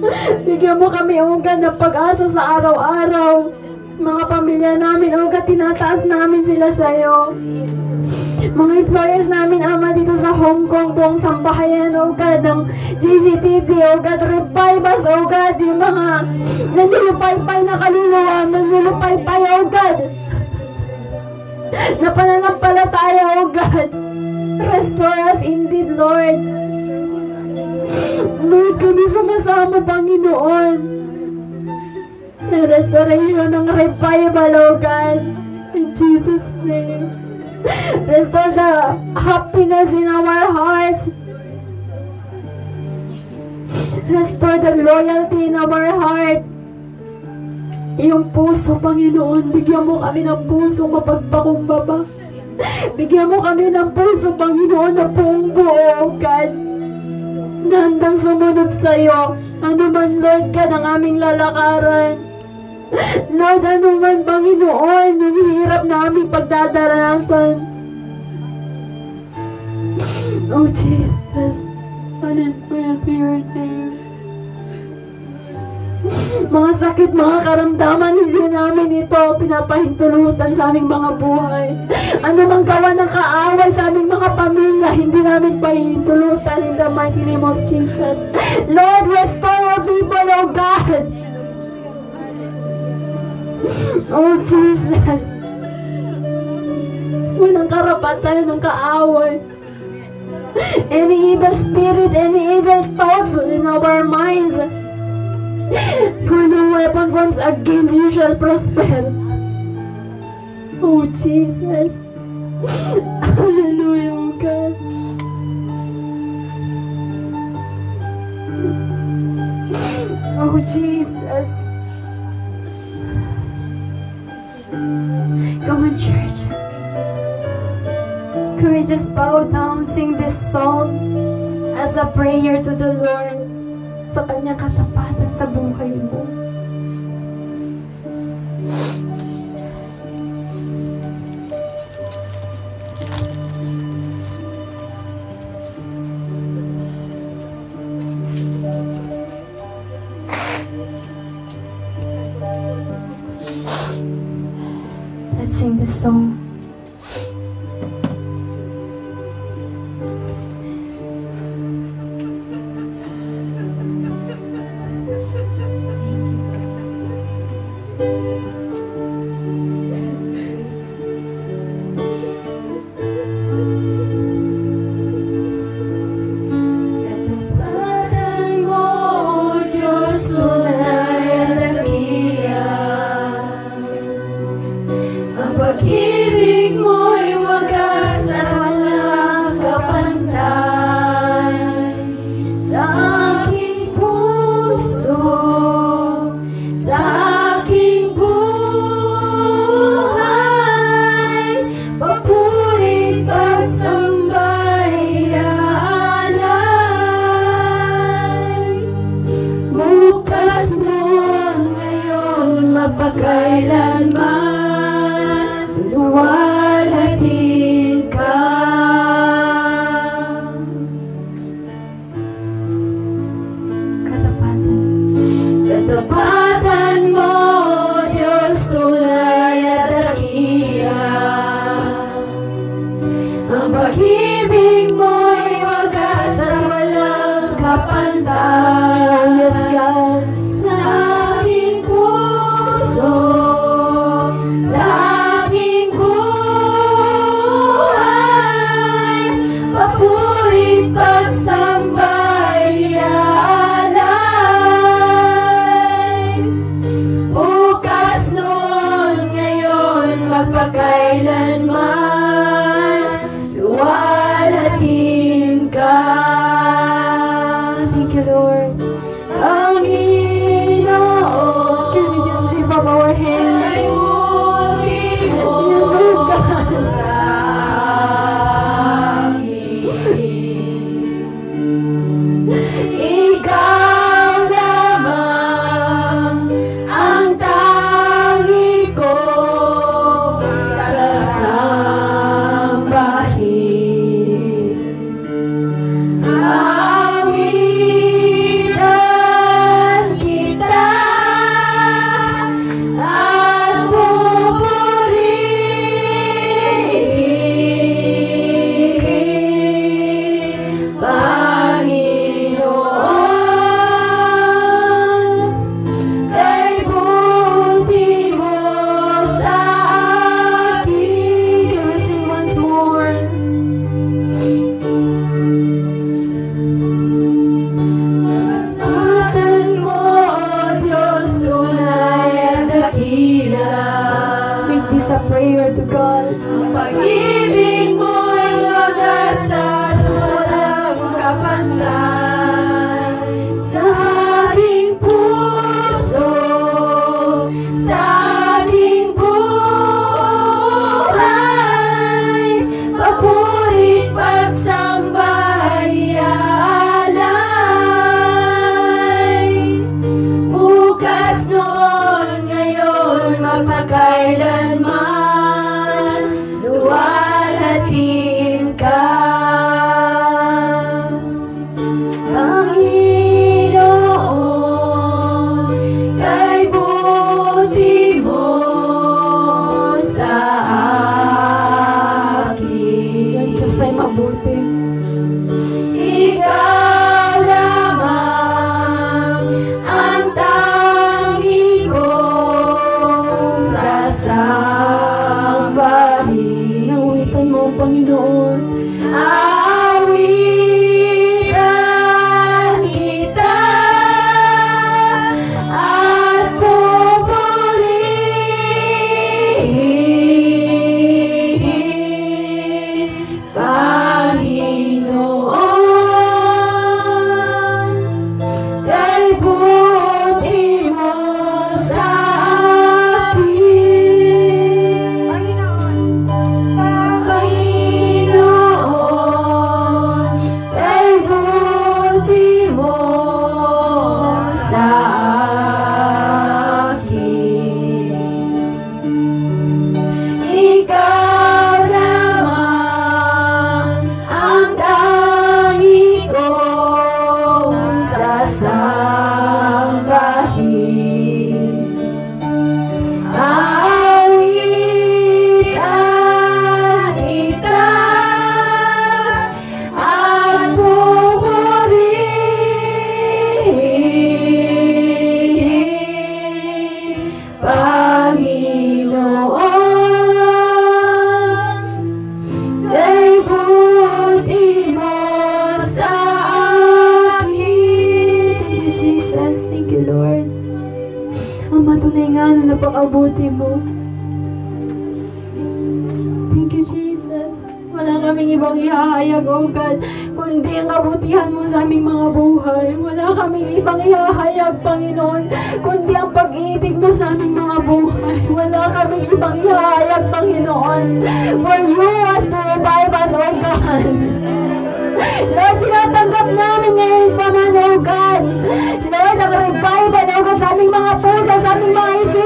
Bigyan mo kami, God, ng pag-asa sa araw-araw. Mga pamilya namin, God, tinataas namin sila sa iyo. Mga employers namin, Ama, dito sa Hong Kong, buong sambahayan, O God, ng GCTV, O God, revive us, O God, yung mga nanilupaypay na kaluluwa, nanilupaypay, O God, na pananampalataya, God. Restore us indeed, Lord. Lord, kami sumasama, Panginoon. Ng restoration ng revival, O God. In Jesus' name. Restore the happiness in our hearts. Restore the loyalty in our heart. Iyong puso, Panginoon, bigyan mo kami ng puso mapagpakumbaba. Bigyan mo kami ng puso, Panginoon, na buong buo, God na sumunod sa iyo. Ano man, Lord God, ang aming lalakaran. Lord, ano man, Panginoon, yung hirap na aming pagdadarasan. Oh, Jesus. Hallelujah to your name. Mga sakit, mga karamdaman, hindi namin ito pinapahintulutan sa aming mga buhay. Ano mang gawa ng kaaway sa aming mga pamilya, hindi namin pahintulutan in the mighty name of Jesus. Lord, restore your people, oh God. Oh Jesus. Walang karapatan ng kaaway. Any evil spirit, any evil thoughts in our minds, For no weapon forms against you shall prosper. Oh, Jesus. Hallelujah, oh God. Oh, Jesus. Come on, church. Can we just bow down, sing this song as a prayer to the Lord sa kanyang katapatan sa buhay mo? Let's sing this song. mabuti mo. Thank you, Jesus. Wala kaming ibang ihahayag, oh God, kundi ang kabutihan mo sa aming mga buhay. Wala kaming ibang ihahayag, Panginoon, kundi ang pag-ibig mo sa aming mga buhay. Wala kaming ibang ihahayag, Panginoon, for you as to revive us, oh God. Lord, tinatanggap namin ngayon pa man, oh God. Lord, ang revival, oh God, sa aming mga puso, sa aming mga isip,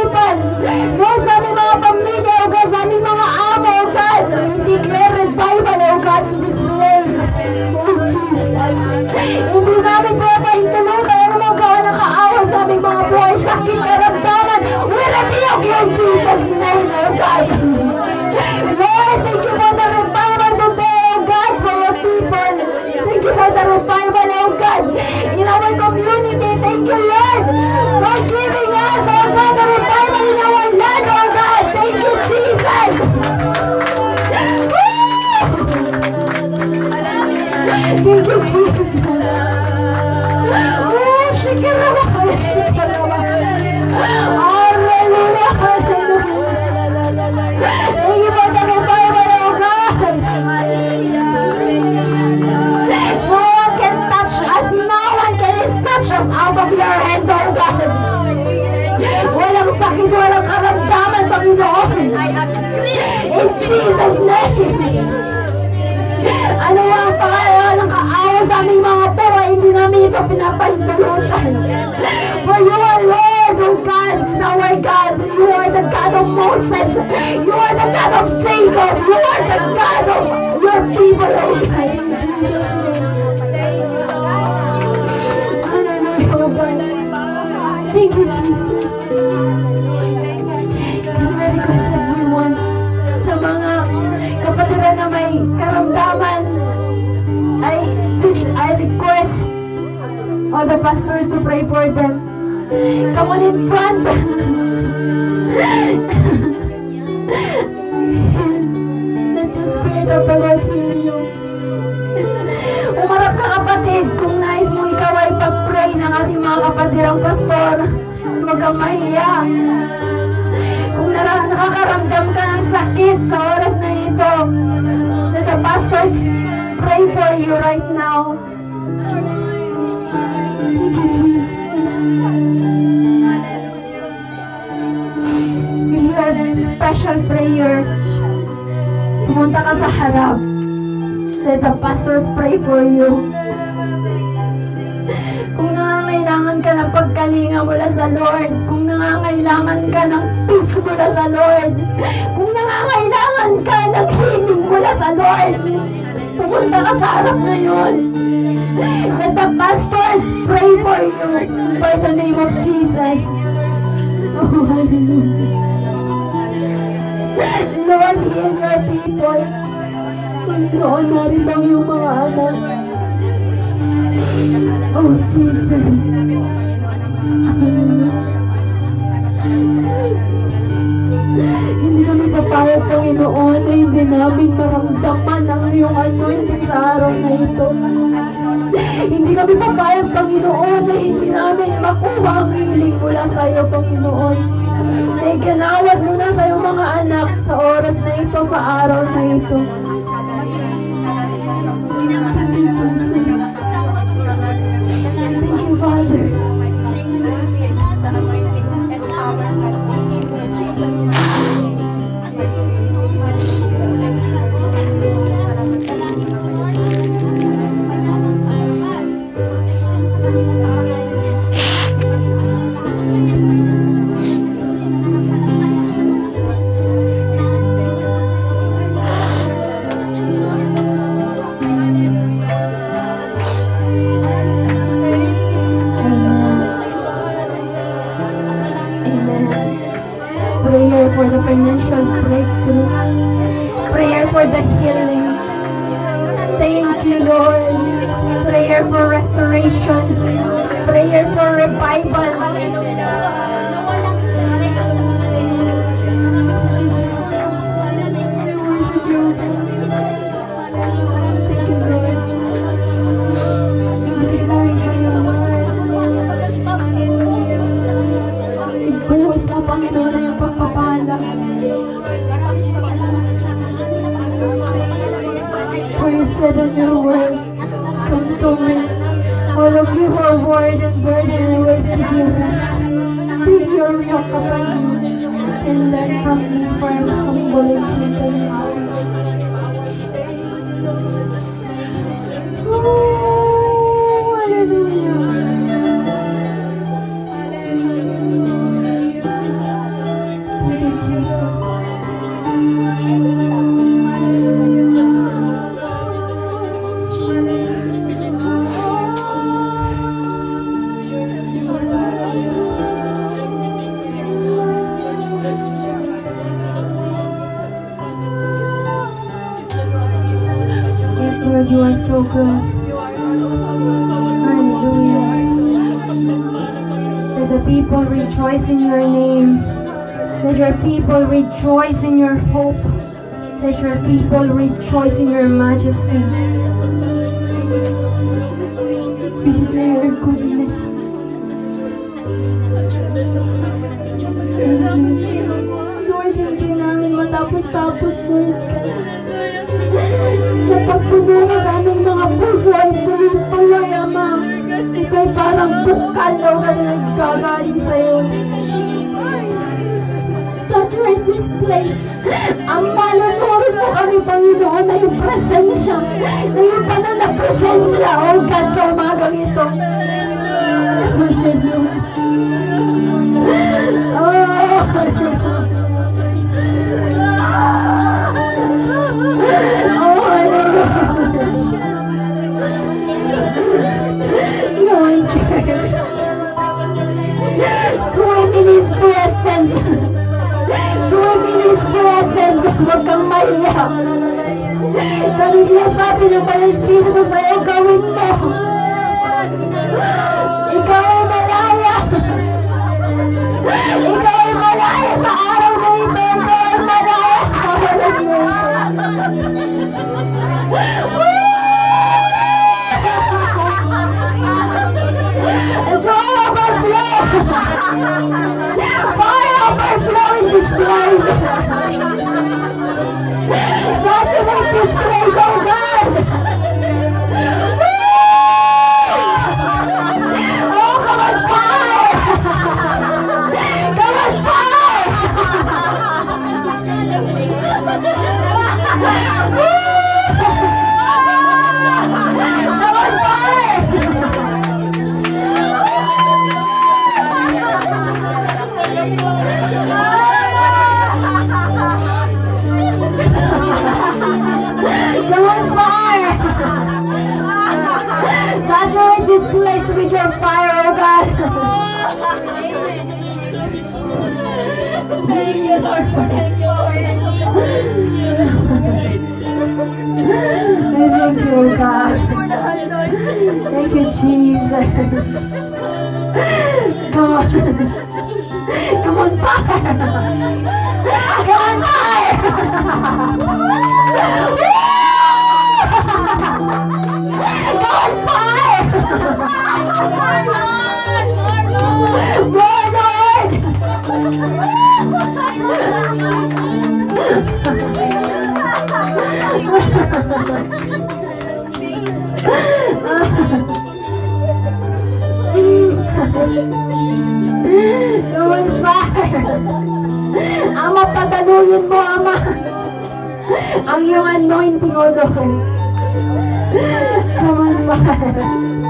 Moses. You are the God of Jacob. You are the God of your people, oh God. In Jesus' name. Thank you, Jesus. Request everyone sa mga kapatiran na may karamdaman I, please, I request all the pastors to pray for them. Come on in front. Huwag kang mahiya. Kung nara- nakakaramdam ka ng sakit sa oras na ito, let the pastors pray for you right now. Thank you, Jesus. If you have special prayer, pumunta ka sa harap. Let the pastors pray for you. Pagkalinga mula sa Lord, kung nangangailangan ka ng peace mula sa Lord, kung nangangailangan ka ng healing mula sa Lord, pumunta ka sa harap ngayon. Let the pastors pray for you by the name of Jesus. Oh, hallelujah. Lord, heal your people. Panginoon, narito ang iyong mga anak. Oh, Jesus. Hindi kami papayag, Panginoon, na hindi namin maramdaman ang iyong anointing sa araw na ito. Hindi kami papayag, Panginoon, na hindi namin makuha ang hiling mula sa iyo, Panginoon. Na ikinawad mo na sa iyong mga anak sa oras na ito, sa araw na ito. You who are worried and burdened wait to be your yoke upon and learn from me, for I am humble and gentle in Lord, you are so good. Hallelujah. Let the people rejoice in your names. Let your people rejoice in your hope. Let your people rejoice in your majesty. Declare goodness. Lord, hindi namin matapos-tapos, Lord. Ka sa aming mga puso ay tuloy-tuloy, Ama. Ito ay parang bukal, Lord, na nagkagaling sa'yo. this place. Ang manunod mo kami, Panginoon, na yung presensya, na yung banal na presensya, oh God, sa umagang ito. Hallelujah. Oh, Oh, sabi ng Pala Espiritu sa'yo, gawin mo. Ikaw ay malaya. Ikaw ay malaya sa araw na ito. Ikaw ay malaya sa Pala Espiritu. And joy overflow. Fire overflow in this place. Saturate this place, oh place fire, oh God. Thank you, Lord. Thank you, Lord. We thank you, oh God. Thank you, Jesus. Come on. Come on, fire! Come on, fire! Come on, fire! More, Lord! Come on, fire! Ama, pataluyin mo, Ama. Ang iyong anointing, O Lord. Come on, fire.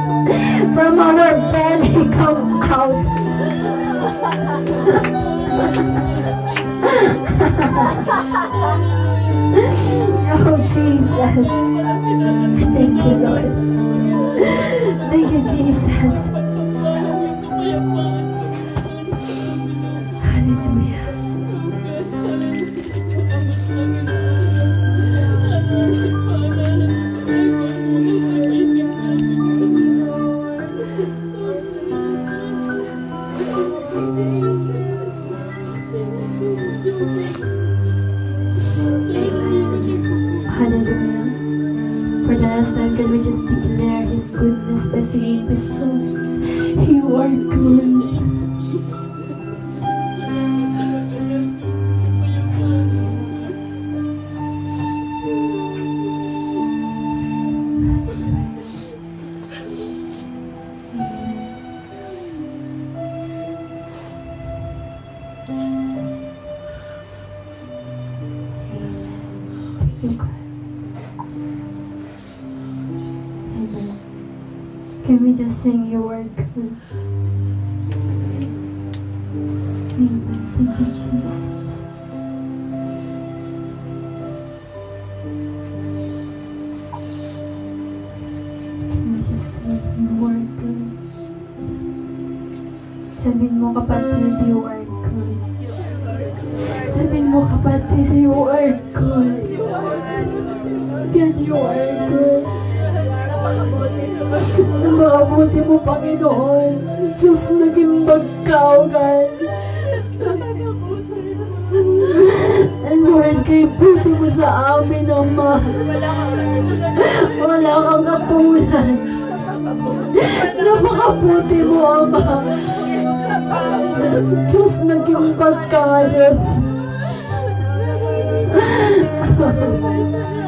From our belly, come out. Oh, Jesus. Thank you, Lord. Thank you, Jesus. Diyos, naging magkaw, God. And Lord, kay buti mo sa amin, Ama. Wala kang katulad. Napakabuti mo, Ama. Diyos, naging pagka, Diyos. You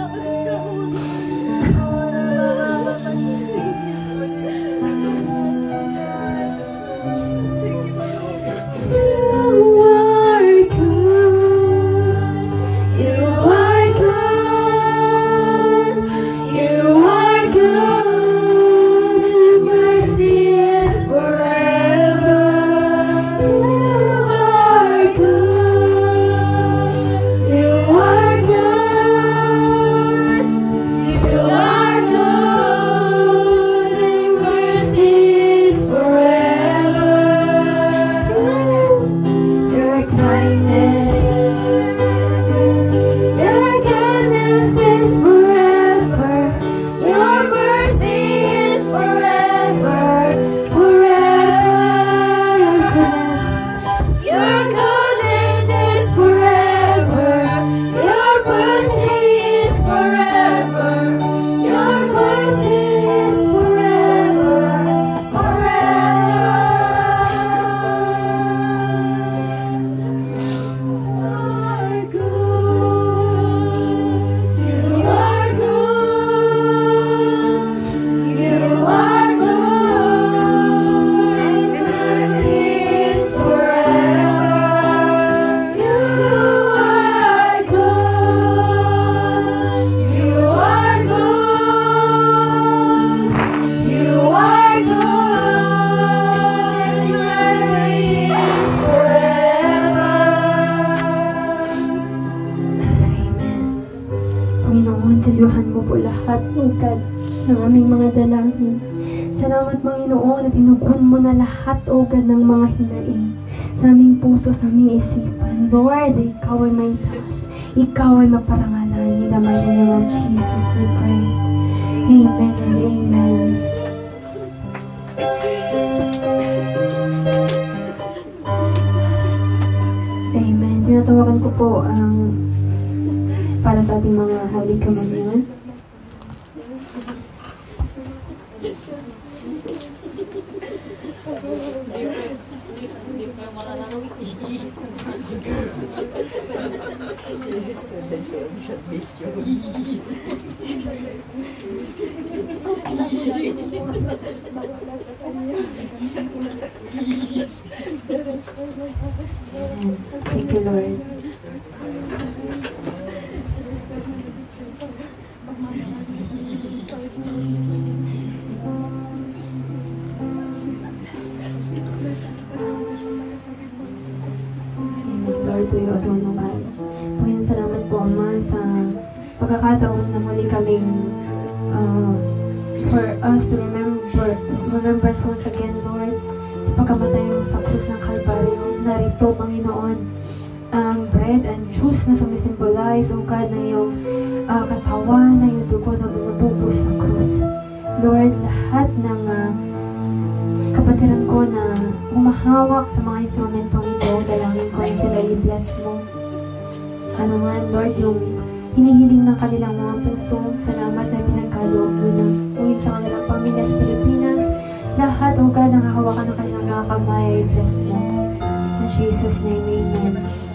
para sa ating mga Communion. Amen. Thank you, Lord. Pagkakataon na muli kaming uh, for us to remember, remembrance once again, Lord, sa pagkamatay mo sa krus ng Kalbaryo. Narito, Panginoon, ang bread and juice na sumisimbolize, O God, na iyong uh, katawan, na iyong dugo na bumububos sa krus. Lord, lahat ng uh, kapatiran ko na humahawak sa mga instrumentong ito, dalangin ko na sila i-bless mo. Ano man, Lord, yung hinihiling ng kanilang mga puso, salamat na pinagkaloob na uwi sa kanilang pamilya sa Pilipinas. Lahat, O God, ang hahawakan ng kanilang mga kamay, bless mo. In Jesus' name, Amen.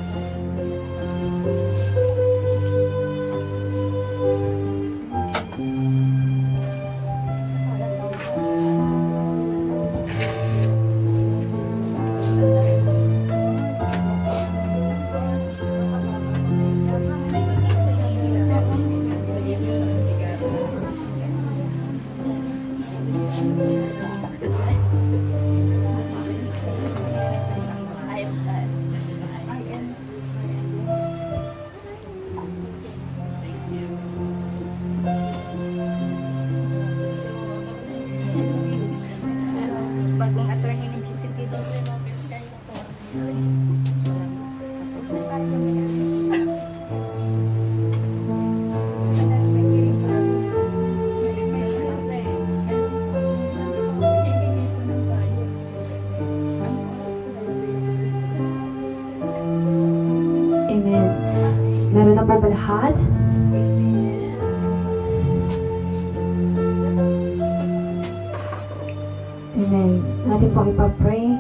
Amen. Natin pong ipag-pray.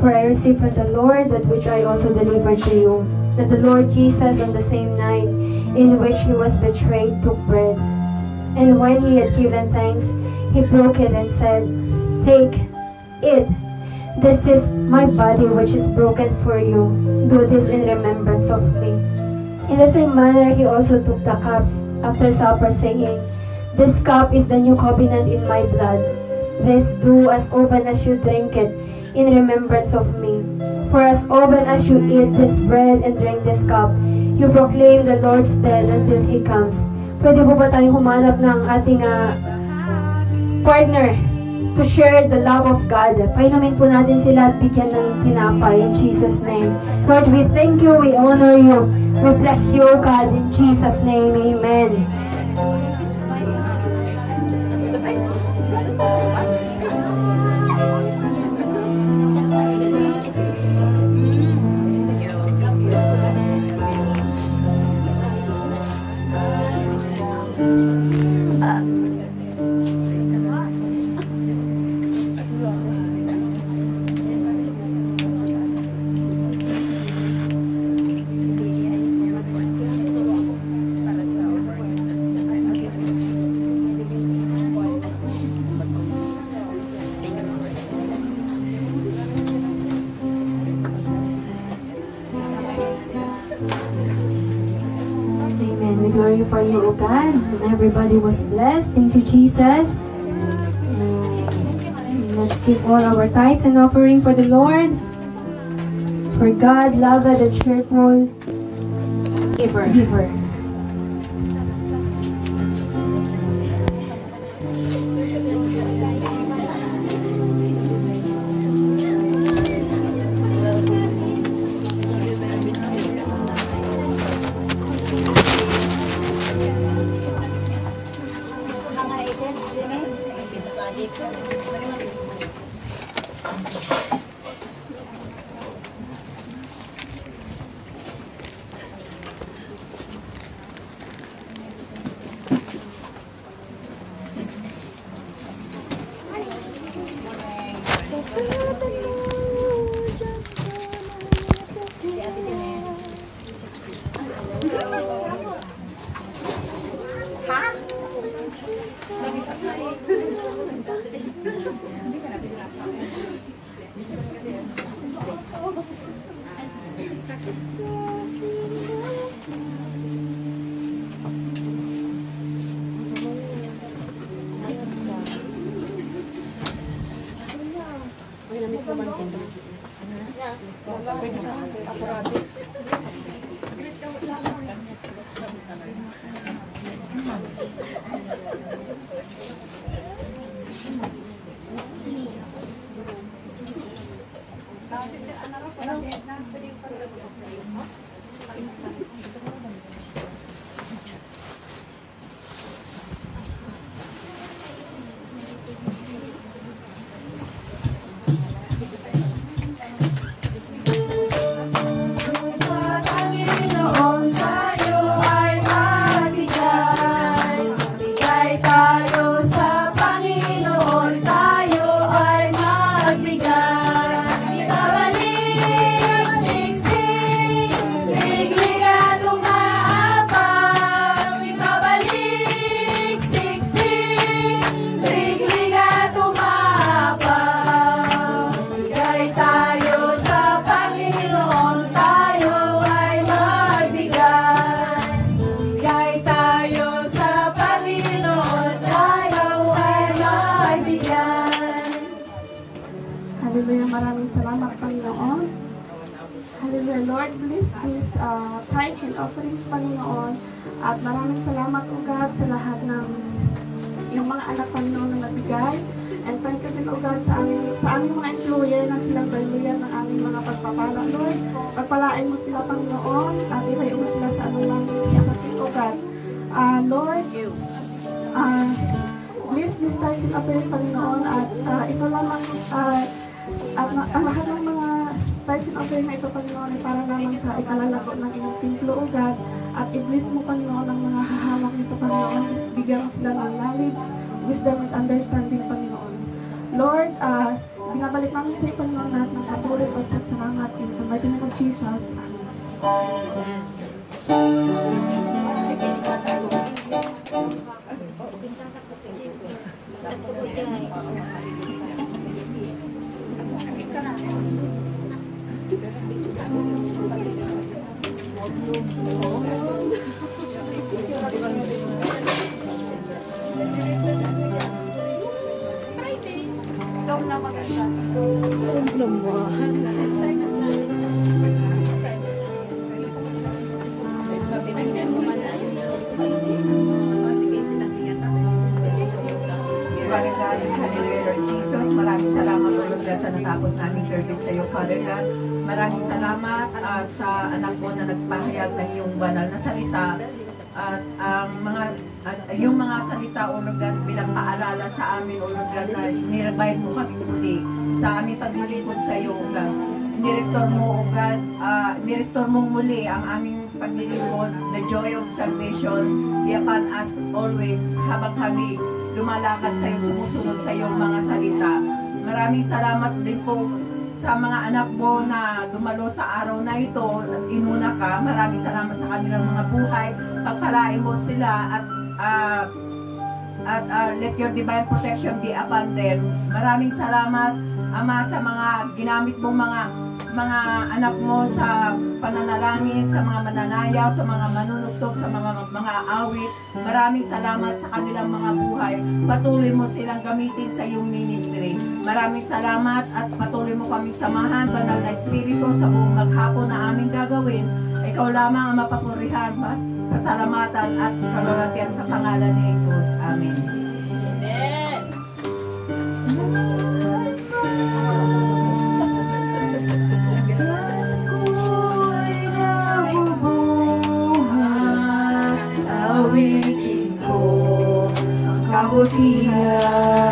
For I received from the Lord that which I also delivered to you, that the Lord Jesus on the same night in which he was betrayed took bread. And when he had given thanks, he broke it and said, Take, it. This is my body which is broken for you. Do this in remembrance of me. In the same manner, he also took the cups after supper, saying, This cup is the new covenant in my blood. This do as often as you drink it in remembrance of me. For as often as you eat this bread and drink this cup, you proclaim the Lord's death until He comes. Pwede po ba tayong humanap ng ating ah, partner to share the love of God. Painumin po natin sila at bigyan ng tinapay in Jesus' name. Lord, we thank you, we honor you, we bless you, God, in Jesus' name. Amen. Everybody was blessed. Thank you, Jesus. Let's give all our tithes and offering for the Lord. For God loveth the cheerful giver. giver. Father God. Maraming salamat at sa anak mo na nagpahayag ng iyong banal na salita. At ang mga at yung mga salita o God bilang paalala sa amin o God na nirevive mo kami muli. Sa aming paglilingkod sa iyo o God. Nirestore mo o God ah, nirestore mo muli ang aming paglilingkod the joy of salvation. Be upon us always habang kami lumalakad sa iyo sumusunod sa iyong mga salita. Maraming salamat din po sa mga anak mo na dumalo sa araw na ito, inuna ka, maraming salamat sa kanilang mga buhay. Pagpalain mo sila at ah, at ah, let your divine protection be upon them. Maraming salamat, Ama, sa mga ginamit mong mga mga anak mo sa pananalangin, sa mga mananayaw, sa mga manunugtog, sa mga mga awit. Maraming salamat sa kanilang mga buhay. Patuloy mo silang gamitin sa iyong ministry. Maraming salamat at patuloy mo kaming samahan, banal na espiritu sa buong maghapon na aming gagawin. Ikaw lamang ang mapapurihan, pasalamatan at kalulatian sa pangalan ni Jesus. Amen. Ang